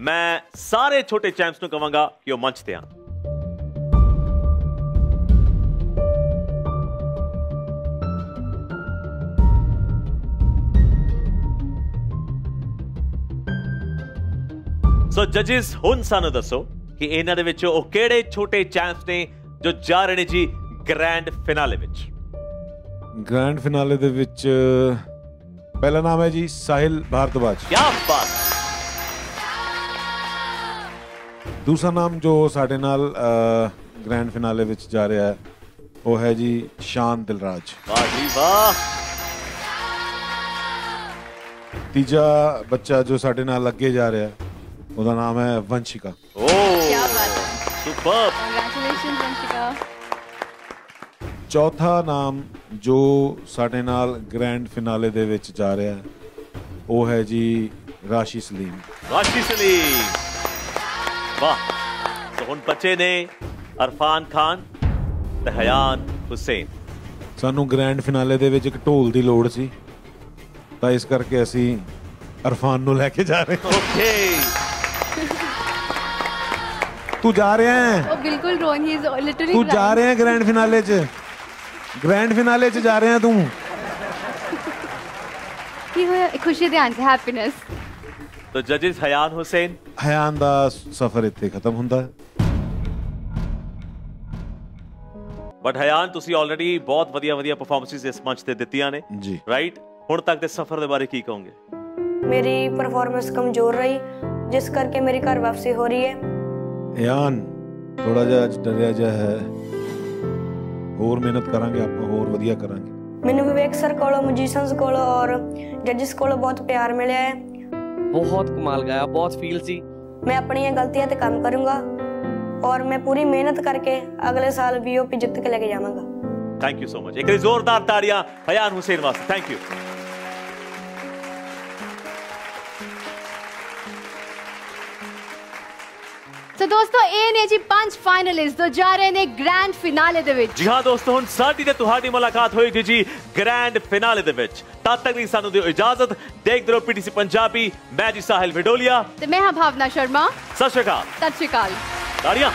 ਮੈਂ ਸਾਰੇ ਛੋਟੇ ਚੈਂਪਸ ਨੂੰ ਕਹਾਂਗਾ ਕਿ ਉਹ ਮੰਚ ਤੇ ਆਣ ਸੋ ਜੱਜਿਸ ਹੁਣ ਸਾਨੂੰ ਦੱਸੋ ਕਿ ਇਹਨਾਂ ਦੇ ਵਿੱਚੋਂ ਉਹ ਕਿਹੜੇ ਛੋਟੇ ਚੈਂਪਸ ਨੇ ਜੋ ਜਾ ਰਹੇ ਨੇ ਜੀ ਗ੍ਰੈਂਡ ਫਿਨਾਲੇ ਵਿੱਚ? ਗ੍ਰੈਂਡ ਫਿਨਾਲੇ ਦੇ ਵਿੱਚ ਪਹਿਲਾ ਨਾਮ ਹੈ ਜੀ ਸਾਹਿਲ ਭਾਰਦਵਾਜ। ਕੀ ਬਾਤ! ਦੂਸਰਾ ਨਾਮ ਜੋ ਸਾਡੇ ਨਾਲ ਗ੍ਰੈਂਡ ਫਿਨਾਲੇ ਵਿੱਚ ਜਾ ਰਿਹਾ ਹੈ ਉਹ ਹੈ ਜੀ ਸ਼ਾਨ ਦਿਲਰਾਜ। ਵਾਹ ਜੀ ਵਾਹ! ਤੀਜਾ ਬੱਚਾ ਜੋ ਸਾਡੇ ਨਾਲ ਅੱਗੇ ਜਾ ਰਿਹਾ ਹੈ ਉਹਦਾ ਨਾਮ ਹੈ ਵੰਸ਼ਿਕਾ। ਓ ਕੀ ਬਾਤ ਹੈ ਸੁਪਰ ਕੰਗ੍ਰੈਚੁਲੇਸ਼ਨਸ ਵੰਸ਼ਿਕਾ। ਚੌਥਾ ਨਾਮ ਜੋ ਸਾਡੇ ਨਾਲ ਗ੍ਰੈਂਡ ਫਿਨਾਲੇ ਦੇ ਵਿੱਚ ਜਾ ਰਿਹਾ ਹੈ ਉਹ ਹੈ ਜੀ ਰਾਸ਼ੀ ਸਲੀਮ। ਰਾਸ਼ੀ ਸਲੀਮ। ਵਾਹ ਸੋ ਹੁਣ ਬੱਚੇ ਨੇ ਅਰਫਾਨ ਖਾਨ ਤੇ ਹਯਾਨ ਹੁਸੈਨ। ਸਾਨੂੰ ਗ੍ਰੈਂਡ ਫਿਨਾਲੇ ਦੇ ਵਿੱਚ ਇੱਕ ਢੋਲ ਦੀ ਲੋੜ ਸੀ ਤਾਂ ਇਸ ਕਰਕੇ ਅਸੀਂ ਅਰਫਾਨ ਨੂੰ ਲੈ ਕੇ ਜਾ ਰਹੇ ਹਾਂ। ਓਕੇ ਤੂੰ ਜਾ ਰਿਹਾ ਹੈ। ਉਹ ਬਿਲਕੁਲ ਰੋਇੰਗ ਹੀ ਇਜ਼ ਲਿਟਰਲੀ ਤੂੰ ਜਾ ਰਿਹਾ ਹੈ ਗ੍ਰੈਂਡ ਫਿਨਾਲੇ 'ਚ। ਗ੍ਰੈਂਡ ਫਿਨਾਲੇ 'ਚ ਜਾ ਰਿਹਾ ਤੂੰ। ਕੀ ਹੋਇਆ? ਖੁਸ਼ੀ ਦੇ ਅੰਤ ਹੈਪੀਨੈਸ ਤੋ ਜੱਜਿਸ ਹਯਾਨ ਹੁਸੈਨ। ਹਯਾਨ ਦਾ ਸਫ਼ਰ ਇੱਥੇ ਖਤਮ ਹੁੰਦਾ ਬਟ ਹਯਾਨ ਤੁਸੀਂ ਆਲਰੇਡੀ ਬਹੁਤ ਵਧੀਆ ਵਧੀਆ ਪਰਫਾਰਮੈਂਸਿਸ ਇਸ ਮੰਚ ਤੇ ਦਿੱਤੀਆਂ ਨੇ। ਜੀ। ਰਾਈਟ ਹੁਣ ਤੱਕ ਦੇ ਸਫ਼ਰ ਦੇ ਬਾਰੇ ਕੀ ਕਹੋਗੇ? ਮੇਰੀ ਪਰਫਾਰਮੈਂਸ ਕਮਜ਼ੋਰ ਰਹੀ ਜਿਸ ਕਰਕੇ ਮੇਰੀ ਘਰ ਵਾਪਸੀ ਹੋ ਰਹੀ ਹੈ। ਹਯਾਨ ਥੋੜਾ ਜਿਹਾ ਅੱਜ ਡਰਿਆ ਜਿਹਾ ਹੈ ਹੋਰ ਮਿਹਨਤ ਕਰਾਂਗੇ ਆਪਾਂ ਹੋਰ ਵਧੀਆ ਕਰਾਂਗੇ ਮੈਨੂੰ ਵਿਵੇਕ ਸਰ ਕੋਲੋਂ ਮਿਊਜ਼ੀਸ਼ੀਅਨਸ ਕੋਲੋਂ ਔਰ ਜੱਜਸ ਕੋਲੋਂ ਬਹੁਤ ਪਿਆਰ ਮਿਲਿਆ ਹੈ ਬਹੁਤ ਕਮਾਲ ਗਾਇਆ ਬਹੁਤ ਫੀਲ ਸੀ ਮੈਂ ਆਪਣੀਆਂ ਗਲਤੀਆਂ ਤੇ ਕੰਮ ਕਰੂੰਗਾ ਔਰ ਮੈਂ ਪੂਰੀ ਮਿਹਨਤ ਕਰਕੇ ਅਗਲੇ ਸਾਲ ਵੀਓਪੀ ਜਿੱਤ ਕੇ ਲੈ ਕੇ ਜਾਵਾਂਗਾ ਥੈਂਕ ਯੂ ਸੋ ਮਚ ਇੱਕ ਵਾਰੀ ਜ਼ੋਰਦਾਰ ਤਾੜੀਆਂ ਹਯਾਨ ਹੁਸੈਨ ਵਾਸਤੇ ਸੋ ਦੋਸਤੋ ਇਹ ਨੇ ਜੀ ਪੰਜ ਫਾਈਨਲਿਸਟ ਜੋ ਜਾ ਰਹੇ ਨੇ ਗ੍ਰੈਂਡ ਫਿਨਾਲੇ ਦੇ ਵਿੱਚ। ਜੀ ਹਾਂ ਦੋਸਤੋ ਹੁਣ ਸਾਡੀ ਤੇ ਤੁਹਾਡੀ ਮੁਲਾਕਾਤ ਹੋਏਗੀ ਜੀ ਗ੍ਰੈਂਡ ਫਿਨਾਲੇ ਦੇ ਵਿੱਚ। ਤਦ ਤੱਕ ਦੀ ਸਾਨੂੰ ਦਿਓ ਇਜਾਜ਼ਤ। ਦੇਖਦੇ ਰਹੋ ਪੀਟੀਸੀ ਪੰਜਾਬੀ ਮੈਂ ਜੀ ਸਾਹਿਲ ਵਿਡੋਲੀਆ। ਤੇ ਮੈਂ ਹਾਂ ਭਾਵਨਾ ਸ਼ਰਮਾ। ਸਤਿ ਸ਼੍ਰੀ ਅਕਾਲ। ਸਤਿ ਸ਼੍ਰੀ ਅਕਾਲ। ਤਾੜੀਆਂ।